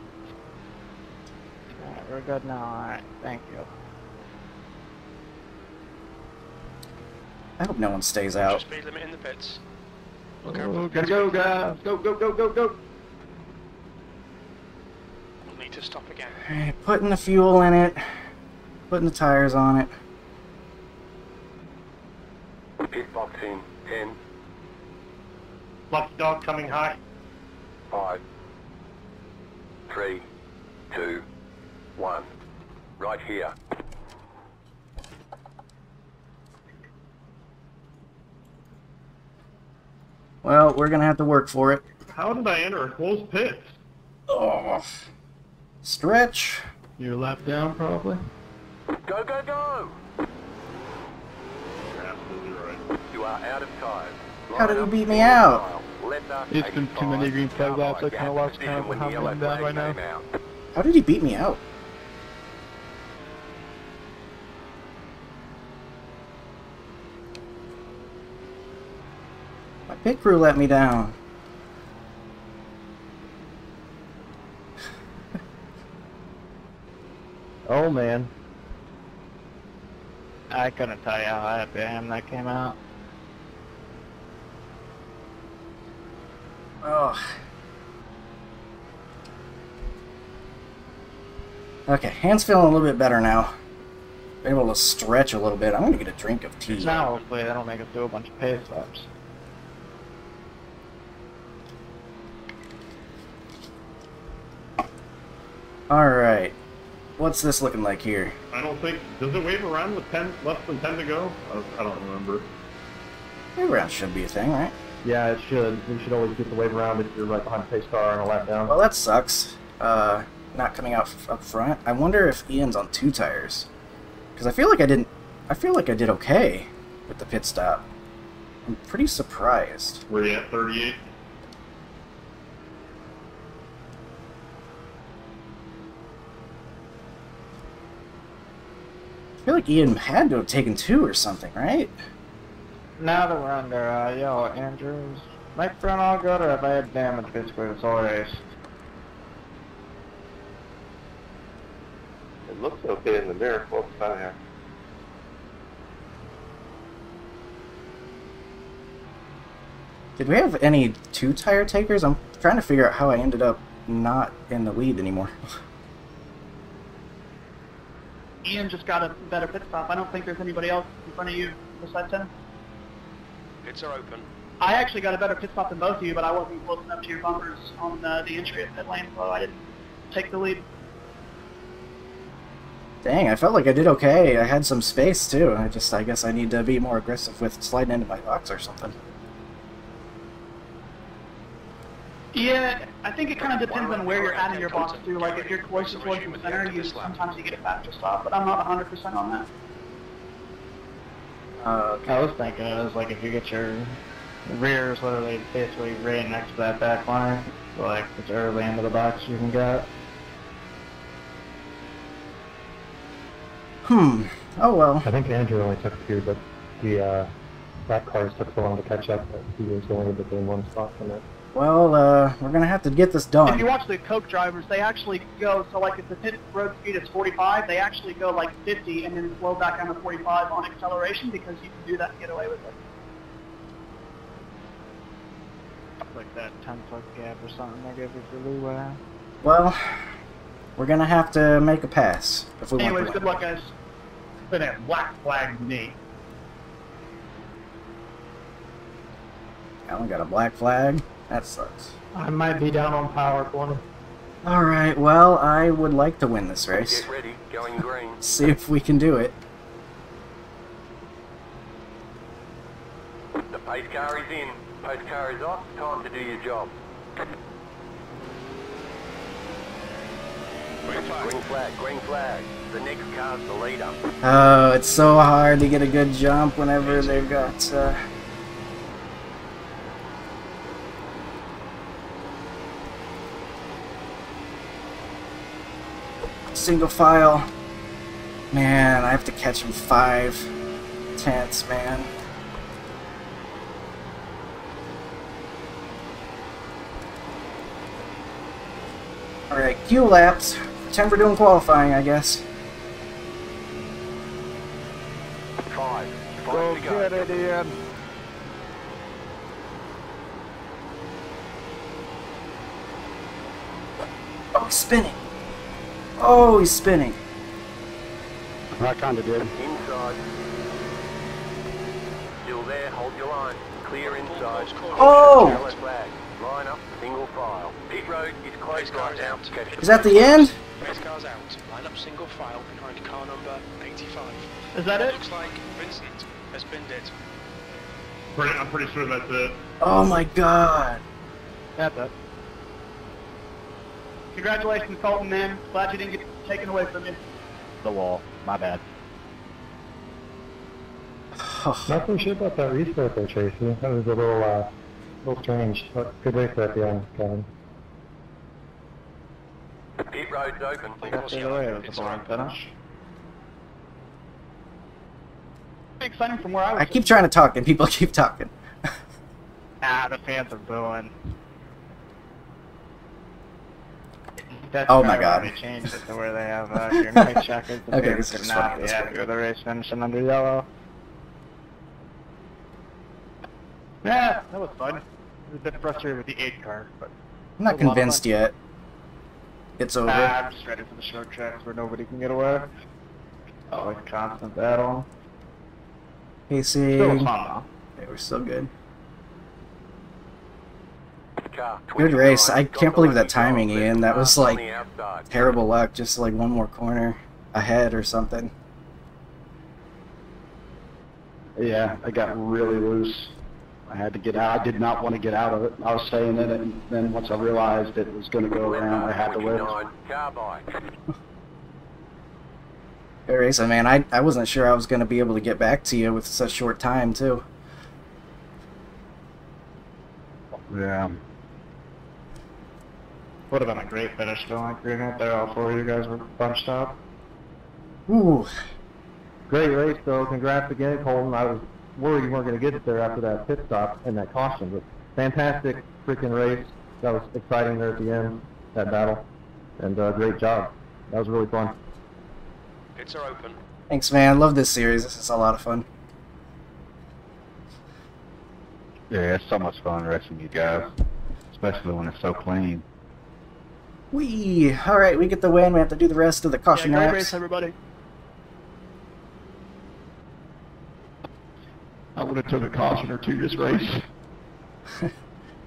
Alright, we're good now. Alright, thank you. I hope no one stays out. Speed limit in the pits. Look out for Oh, gotta go, guys. Go, go, go, go, go. We'll need to stop again. Alright, putting the fuel in it. Putting the tires on it. Pit box in. 10, Lucky dog coming high. 5, 3, 2, 1. Right here. Well, we're gonna have to work for it. How did I enter a closed pit? Oh. Stretch. You're lap down, probably. Go, go, go! You're absolutely right. You are out of time. How did he beat me out? It's been too many green flag laps, I kinda lost count of how many I'm down right now. How did he beat me out? My pit crew let me down. Oh, man. I couldn't tell you how happy I am that came out. Oh. Okay, hands feeling a little bit better now. Been able to stretch a little bit. I'm gonna get a drink of tea. Now, hopefully, they don't make us do a bunch of pace laps. Alright. What's this looking like here? I don't think. Does it wave around with 10, less than 10 to go? I, I don't remember. Wave around should be a thing, right? Yeah, it should. You should always get the wave around if you're right behind the pace car and a lap down. Well, that sucks. Uh, not coming out f- up front. I wonder if Ian's on two tires. Because I feel like I didn't. I feel like I did okay with the pit stop. I'm pretty surprised. Were you at 38? Like Ian had to have taken two or something, right? Now that we're under uh, yellow, Andrews, might run all good or if I had damage basically this whole race. It looks okay in the mirror, folks, out here. Did we have any two tire takers? I'm trying to figure out how I ended up not in the lead anymore. Ian just got a better pit stop. I don't think there's anybody else in front of you besides him. Pits are open. I actually got a better pit stop than both of you, but I wasn't close enough to your bumpers on uh, the entry at pit lane, so I didn't take the lead. Dang, I felt like I did okay. I had some space too. I just, I guess I need to be more aggressive with sliding into my box or something. Yeah, I think it kind of depends on where you're at in your box too. Like if you're closer towards the center, you sometimes you get a faster stop, but I'm not 100% on that. Uh, I was thinking it was like if you get your rears literally basically right next to that back line, so like it's early into the box you can get. hmm. Oh well. I think Andrew only took two, but the uh, black cars took so long to catch up that he was only able to gain one spot from it. Well, uh, we're gonna have to get this done. If done. you watch the Coke drivers, they actually go, so like if the pit road speed is 45, they actually go like 50 and then slow back down to 45 on acceleration because you can do that and get away with it. Like that 10 foot gap or something they give you for leeway. Well, we're gonna have to make a pass if we want Anyways, to good luck guys. Been at black flag me. Alan got a black flag. That sucks. I might be down on power corner. All right. Well, I would like to win this race. Get ready, going green. See if we can do it. The pace car is in. Pace car is off. Time to do your job. Green flag. Green flag, green flag. The next car's the leader. Oh, it's so hard to get a good jump whenever they've got. Uh... Single file. Man, I have to catch him five tenths, man. Alright, Q laps. Pretend we're doing qualifying, I guess. Five. Five Go get it, Ian. Oh, spinning. Oh, he's spinning. I kinda did. Inside. Still there, hold your line. Clear inside. Oh! Flag. Line up, single file. Pit road is closed right now. out. Is that the end? Race car's out. Line up single file behind car number 85. Is that it? Looks like Vincent has binned it. Pretty, I'm pretty sure that's it. Oh my god. That's it. Congratulations, Colton, man. Glad you didn't get taken away from you. The wall. My bad. Not so sure about that restart there, Tracy. That was a little, uh, little strange. But good race at the end, Kevin. Pit road's open. I think the yellow. way, it was blind finish. Pretty exciting from where I was. I keep trying to talk and people keep talking. Ah, the fans are booing. That's Oh my God. They changed it to where they have uh, your night checkers. The Okay, this is not funny, be this is happy funny. with the race finishing under yellow. Yeah, that was fun. I was a bit frustrated with the eight car, but I'm not It was a lot of convinced yet. It's over. ah, I'm just ready for the short tracks where nobody can get away. Oh, like a constant battle. Pacing. Still fun though. They were so good. Good race. I can't believe that timing, Ian. That was like terrible luck. Just like one more corner ahead or something. Yeah, I got really loose. I had to get out. I did not want to get out of it. I was staying in it, and then once I realized it was going to go around, I had to lift. 29, Car bike. Good race, man. I I wasn't sure I was gonna be able to get back to you with such short time too. Yeah. Would have been a great finish though, like green out there. All four of you guys were bunched up. Ooh. Great race, though. Congrats again, Colton. I was worried you weren't going to get it there after that pit stop and that caution, but fantastic freaking race. That was exciting there at the end, that battle, and uh, great job. That was really fun. Pits are open. Thanks, man. Love this series. This is a lot of fun. Yeah, it's so much fun racing you guys, especially when it's so clean. Wee! Alright, we get the win. We have to do the rest of the caution yeah, great laps. race, everybody. I would have took a caution or two this race.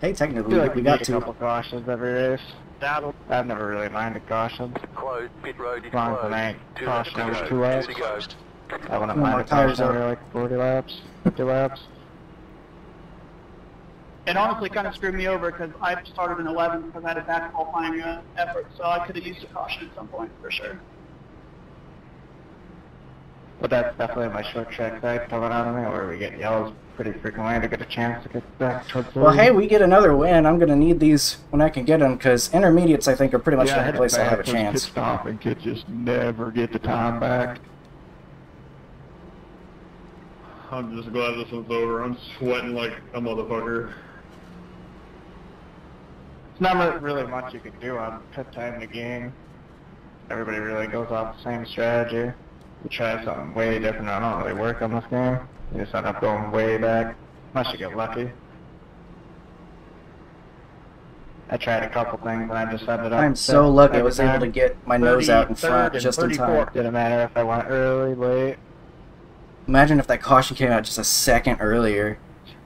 Hey, technically, like we we got get a couple cautions every race. That'll, I've never really minded cautions. Closed. Pit road is As long as closed. it ain't Two caution laps two laps. Two to go. Closed. I wouldn't No more mind a tires caution up. every like 40 laps, 50 laps. It honestly kind of screwed me over because I started in 11th because I had a back qualifying uh, effort, so I could have used a caution at some point for sure. But that's definitely my short track side coming out of me where we get yellows pretty frequently to get a chance to get back towards the Well, hey, we get another win. I'm going to need these when I can get them because intermediates, I think, are pretty much yeah, I the only place I'll have a bad first chance. Pit stop and could just never get the time back. I'm just glad this one's over. I'm sweating like a motherfucker. There's not really much you can do on pit time the game. Everybody really goes off the same strategy. You try something way different, I don't really work on this game. You just end up going way back, unless you get lucky. I tried a couple things and I just ended up... I'm so lucky I was able to get my nose out in front just in time. 34th. Didn't matter if I went early, late. Imagine if that caution came out just a second earlier.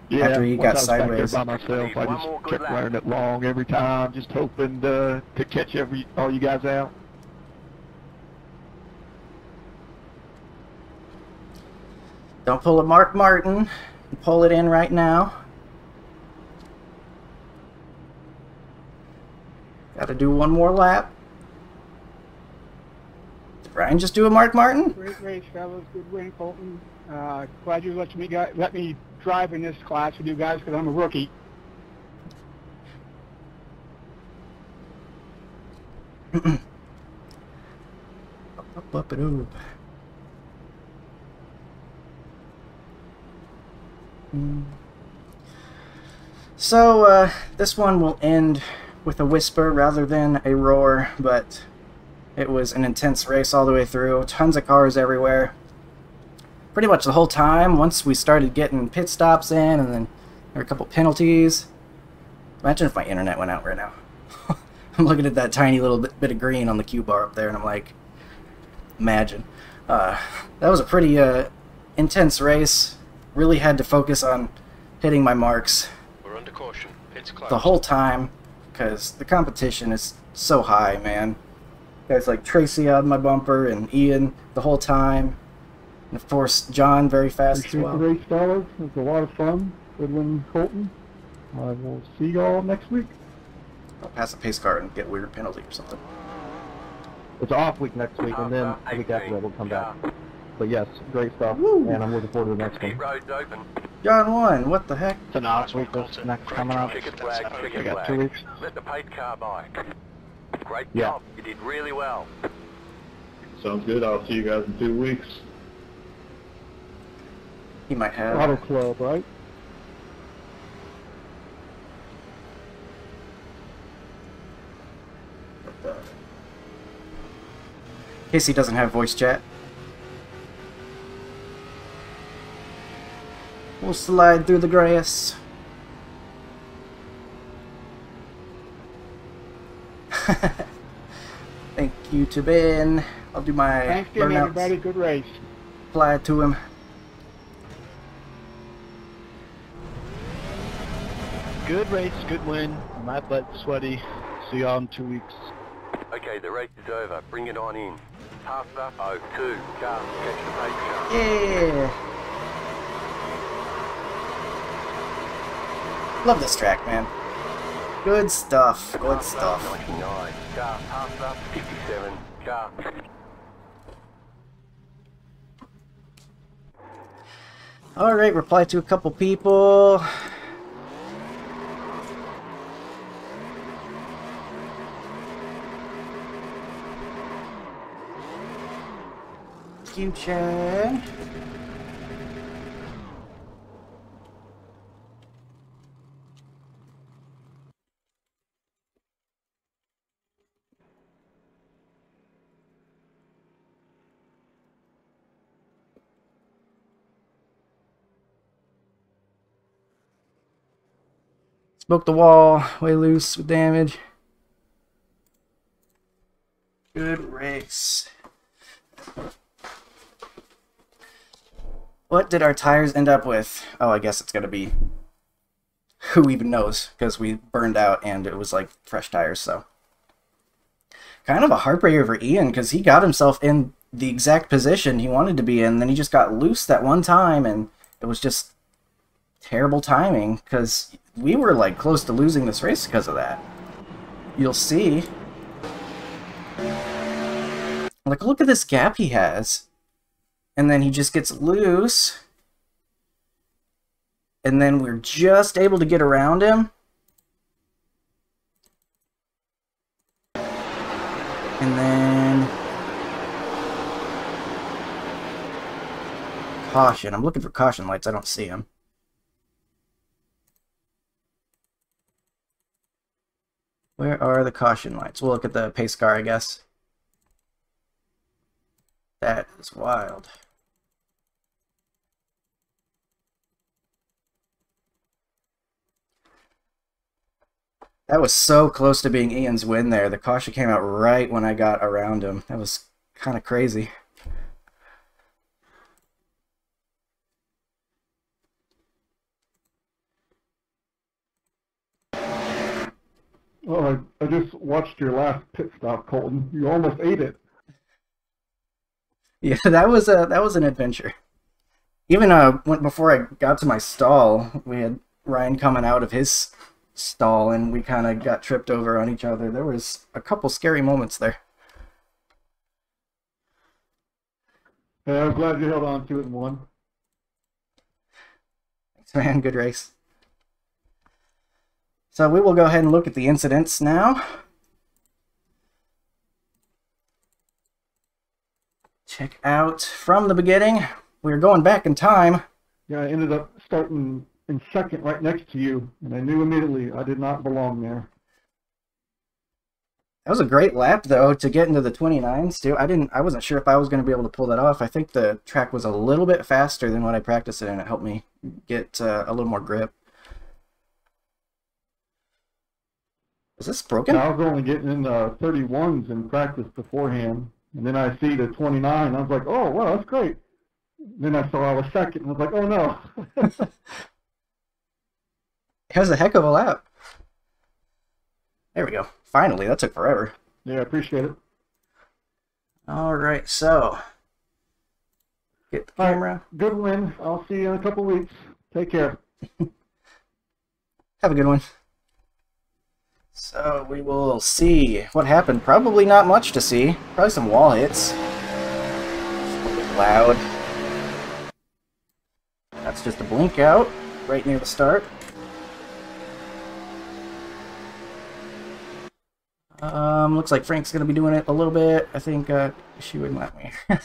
Yeah, After he once got I was sideways. back there by myself, I just kept lap. wearing it long every time, just hoping to, to catch every all you guys out. Don't pull a Mark Martin. Pull it in right now. Got to do one more lap. Did Ryan just do a Mark Martin? Great race, fellas. Good win, Colton. Uh, glad you let me gu- let me drive in this class with you guys because I'm a rookie. Up, up, and up. So, uh, this one will end with a whisper rather than a roar, but it was an intense race all the way through. Tons of cars everywhere. Pretty much the whole time, once we started getting pit stops in, and then there were a couple penalties. Imagine if my internet went out right now. I'm looking at that tiny little bit, bit of green on the Q bar up there, and I'm like, imagine. Uh, that was a pretty uh, intense race. Really had to focus on hitting my marks We're under caution. Pits closed. the whole time because the competition is so high, man. Guys like Tracy on my bumper and Ian the whole time. And of course, John very fast as Appreciate well. the race, fellas. It was a lot of fun. Good win, Colton. I will see y'all next week. I'll pass a pace car and get a weird penalty or something. It's off week next week, and then uh, the week after that we'll come back. But yes, great stuff, and I'm looking forward to the next one. road's open. John won. What the heck? It's an off week this next coming up. Ticket flag, We ticket got two flag. weeks. Let the paid car by. Great Yeah. job. You did really well. Sounds good. I'll see you guys in two weeks. He might have. Auto Club, right? Casey doesn't have voice chat. We'll slide through the grass. Thank you to Ben. I'll do my Thanks burnouts. everybody. Good race. Apply to him. Good race, good win. My butt sweaty. See y'all in two weeks. Okay, the race is over. Bring it on in. Faster. Oh, two. Car. Catch the paid car. Yeah. Love this track, man. Good stuff. Good stuff. 99. Car. Faster. 57. Car. Alright, reply to a couple people. Chad. Spoke the wall, way loose with damage. Good race. What did our tires end up with? Oh, I guess it's gonna be who even knows because we burned out and it was like fresh tires. So kind of a heartbreaker for Ian because he got himself in the exact position he wanted to be in. Then he just got loose that one time and it was just terrible timing because we were like close to losing this race because of that. You'll see. Like, look at this gap he has. And then he just gets loose. And then we're just able to get around him. And then... Caution. I'm looking for caution lights. I don't see them. Where are the caution lights? We'll look at the pace car, I guess. That is wild. That was so close to being Ian's win there. The caution came out right when I got around him. That was kind of crazy. Oh, I, I just watched your last pit stop, Colton. You almost ate it. Yeah, that was a that was an adventure. Even uh, when, before I got to my stall, we had Ryan coming out of his stall, and we kind of got tripped over on each other. There was a couple scary moments there. Yeah, I'm glad you held on to it and won. Thanks, man. Good race. So we will go ahead and look at the incidents now. Check out from the beginning. We're going back in time. Yeah, I ended up starting in second right next to you, and I knew immediately I did not belong there. That was a great lap though to get into the 29s too. I didn't I wasn't sure if I was going to be able to pull that off. I think the track was a little bit faster than what I practiced it and it helped me get uh, a little more grip. Is this broken? I was only getting in the 31s in practice beforehand, and then I see the 29. I was like, oh, wow, that's great. Then I saw I was second, and I was like, oh, no. was a heck of a lap. There we go. Finally, that took forever. Yeah, I appreciate it. All right, so get the camera. Right, good win. I'll see you in a couple weeks. Take care. Have a good one. So we will see what happened. Probably not much to see. Probably some wall hits. Loud. That's just a blink out right near the start. Um, looks like Frank's gonna be doing it a little bit. I think uh, she wouldn't let me.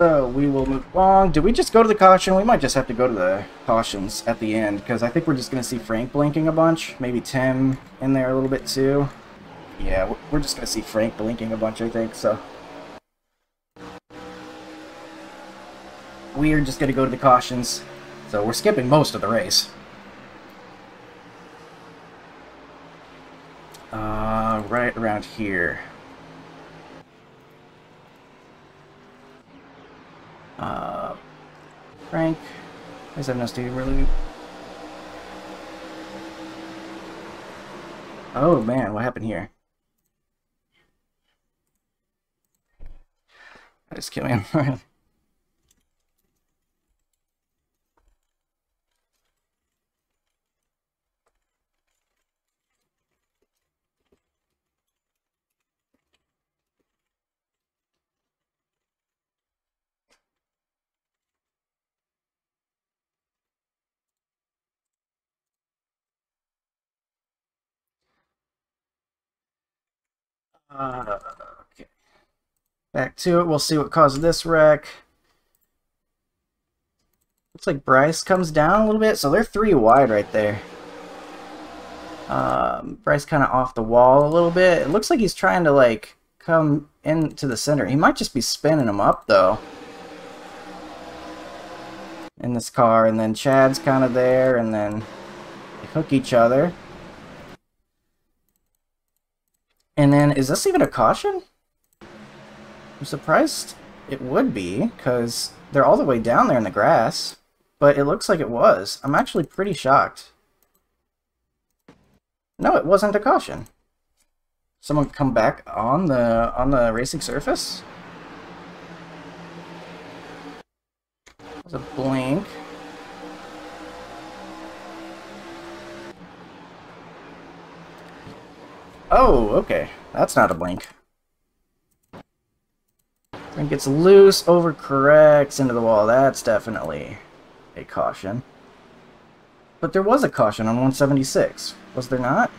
So we will move along. Did we just go to the caution? We might just have to go to the cautions at the end because I think we're just going to see Frank blinking a bunch. Maybe Tim in there a little bit too. Yeah, we're just going to see Frank blinking a bunch, I think, so. We're just going to go to the cautions. So we're skipping most of the race. Uh, right around here. Uh, Frank. I just have no studio really. Oh man, what happened here? I just kidding. Okay. Back to it. We'll see what caused this wreck. Looks like Bryce comes down a little bit, so they're three wide right there. Um, Bryce kind of off the wall a little bit. It looks like he's trying to like come into the center. He might just be spinning him up though. In this car, and then Chad's kind of there, and then they hook each other. And then, is this even a caution? I'm surprised it would be, because they're all the way down there in the grass. But it looks like it was. I'm actually pretty shocked. No, it wasn't a caution. Someone come back on the on the racing surface? There's a blink. Oh, okay. That's not a blink. And gets loose, overcorrects into the wall. That's definitely a caution. But there was a caution on 176, was there not?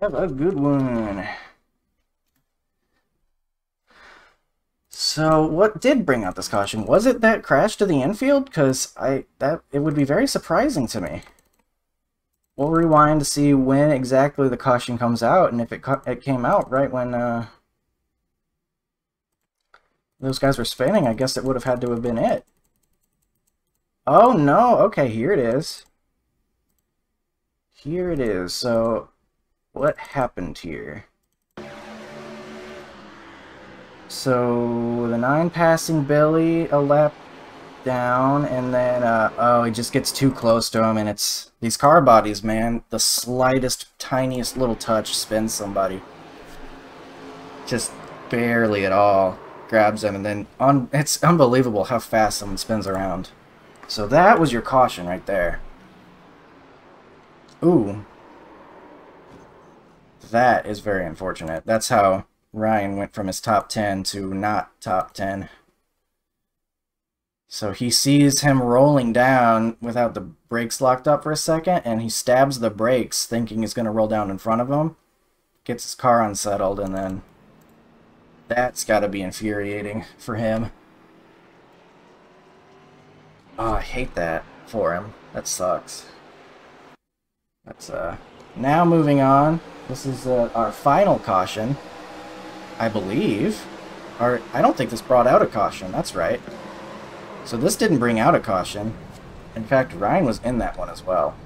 Have a good one. So, what did bring out this caution? Was it that crash to the infield? Because I that it would be very surprising to me. We'll rewind to see when exactly the caution comes out, and if it it came out right when uh, those guys were spinning, I guess it would have had to have been it. Oh no! Okay, here it is. Here it is. So, what happened here? So the nine passing Billy a lap down, and then uh, oh, he just gets too close to him, and it's these car bodies, man. The slightest, tiniest little touch spins somebody, just barely at all grabs him, and then on. It's unbelievable how fast someone spins around. So that was your caution right there. Ooh. That is very unfortunate. That's how Ryan went from his top 10 to not top 10. So he sees him rolling down without the brakes locked up for a second, and he stabs the brakes thinking he's going to roll down in front of him. Gets his car unsettled, and then that's got to be infuriating for him. Oh, I hate that for him. That sucks. That's, uh... Now moving on. This is uh, our final caution. I believe. Or, I don't think this brought out a caution. That's right. So this didn't bring out a caution. In fact, Ryan was in that one as well.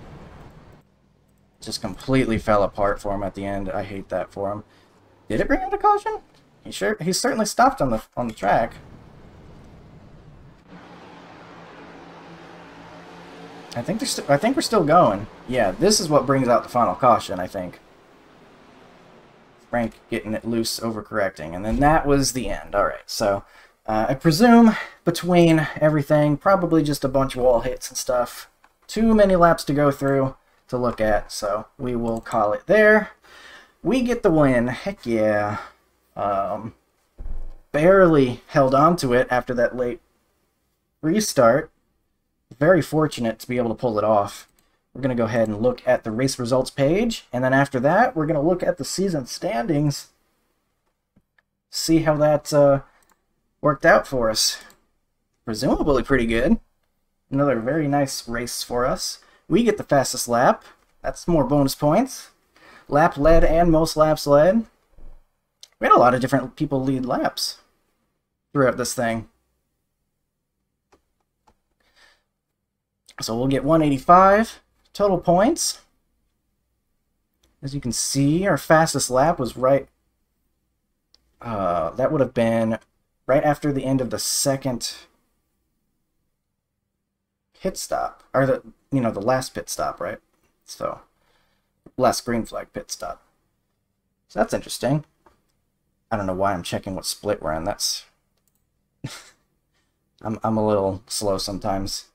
Just completely fell apart for him at the end. I hate that for him. Did it bring out a caution? He sure he certainly stopped on the on the track. I think there's I think we're still going. Yeah, this is what brings out the final caution, I think. Frank getting it loose, overcorrecting. And then that was the end. All right, so uh, I presume between everything, probably just a bunch of wall hits and stuff. Too many laps to go through to look at, so we will call it there. We get the win. Heck yeah. Um, barely held on to it after that late restart. Very fortunate to be able to pull it off. We're going to go ahead and look at the race results page. And then after that, we're going to look at the season standings. See how that uh, worked out for us. Presumably pretty good. Another very nice race for us. We get the fastest lap. That's more bonus points. Lap led and most laps led. We had a lot of different people lead laps throughout this thing. So we'll get 185. Total points. As you can see, our fastest lap was right... Uh, that would have been right after the end of the second pit stop. Or the, you know, the last pit stop, right? So, last green flag pit stop. So that's interesting. I don't know why I'm checking what split we're in. That's... I'm, I'm a little slow sometimes.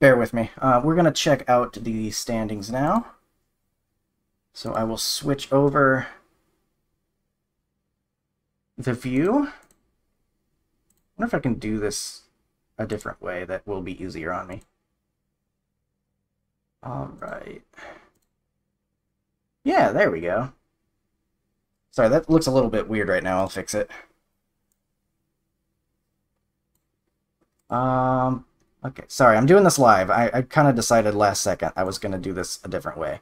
Bear with me. Uh, we're going to check out the standings now. So I will switch over the view. I wonder if I can do this a different way that will be easier on me. All right. Yeah, there we go. Sorry, that looks a little bit weird right now. I'll fix it. Um, okay, sorry, I'm doing this live. I, I kind of decided last second I was going to do this a different way.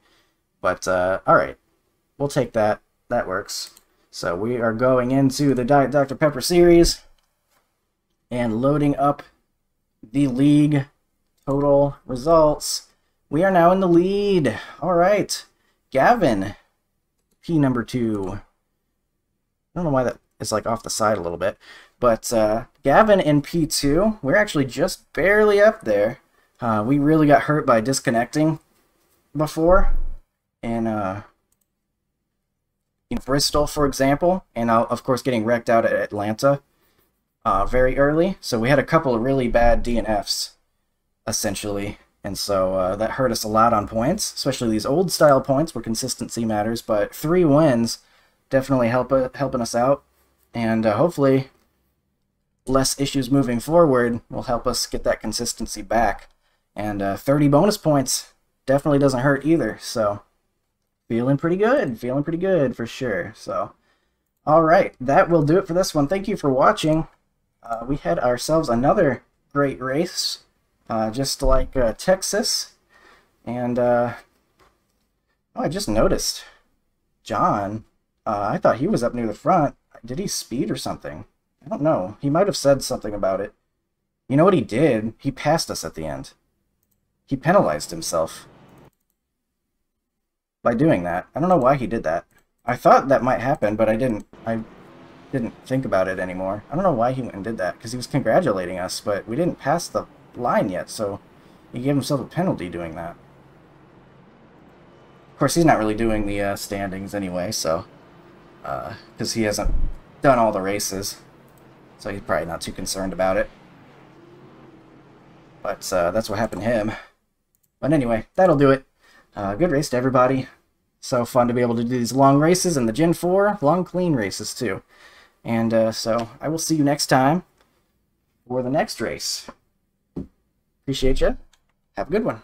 But, uh, alright. We'll take that. That works. So we are going into the Diet Dr. Pepper series and loading up the league total results. We are now in the lead. All right. Gavin, P number two. I don't know why that is like off the side a little bit. But uh, Gavin in P2, we're actually just barely up there. Uh, we really got hurt by disconnecting before. And uh, in Bristol, for example, and of course getting wrecked out at Atlanta uh, very early. So we had a couple of really bad DNFs, essentially. And so uh, that hurt us a lot on points, especially these old style points where consistency matters. But three wins definitely help uh, helping us out. And uh, hopefully less issues moving forward will help us get that consistency back. And uh, 30 bonus points definitely doesn't hurt either. So feeling pretty good. Feeling pretty good for sure. So, all right, that will do it for this one. Thank you for watching. Uh, we had ourselves another great race, uh, just like uh, Texas. And uh, oh, I just noticed John. Uh, I thought he was up near the front. Did he speed or something? I don't know. He might have said something about it. You know what he did? He passed us at the end. He penalized himself by doing that. I don't know why he did that. I thought that might happen, but I didn't. I didn't think about it anymore. I don't know why he went and did that, because he was congratulating us, but we didn't pass the line yet, so he gave himself a penalty doing that. Of course, he's not really doing the uh, standings anyway, so... Because uh, he hasn't done all the races, so he's probably not too concerned about it. But uh, that's what happened to him. But anyway, that'll do it. Uh, good race to everybody. So fun to be able to do these long races and the Gen 4 long clean races too. And uh, so I will see you next time for the next race. Appreciate you. Have a good one.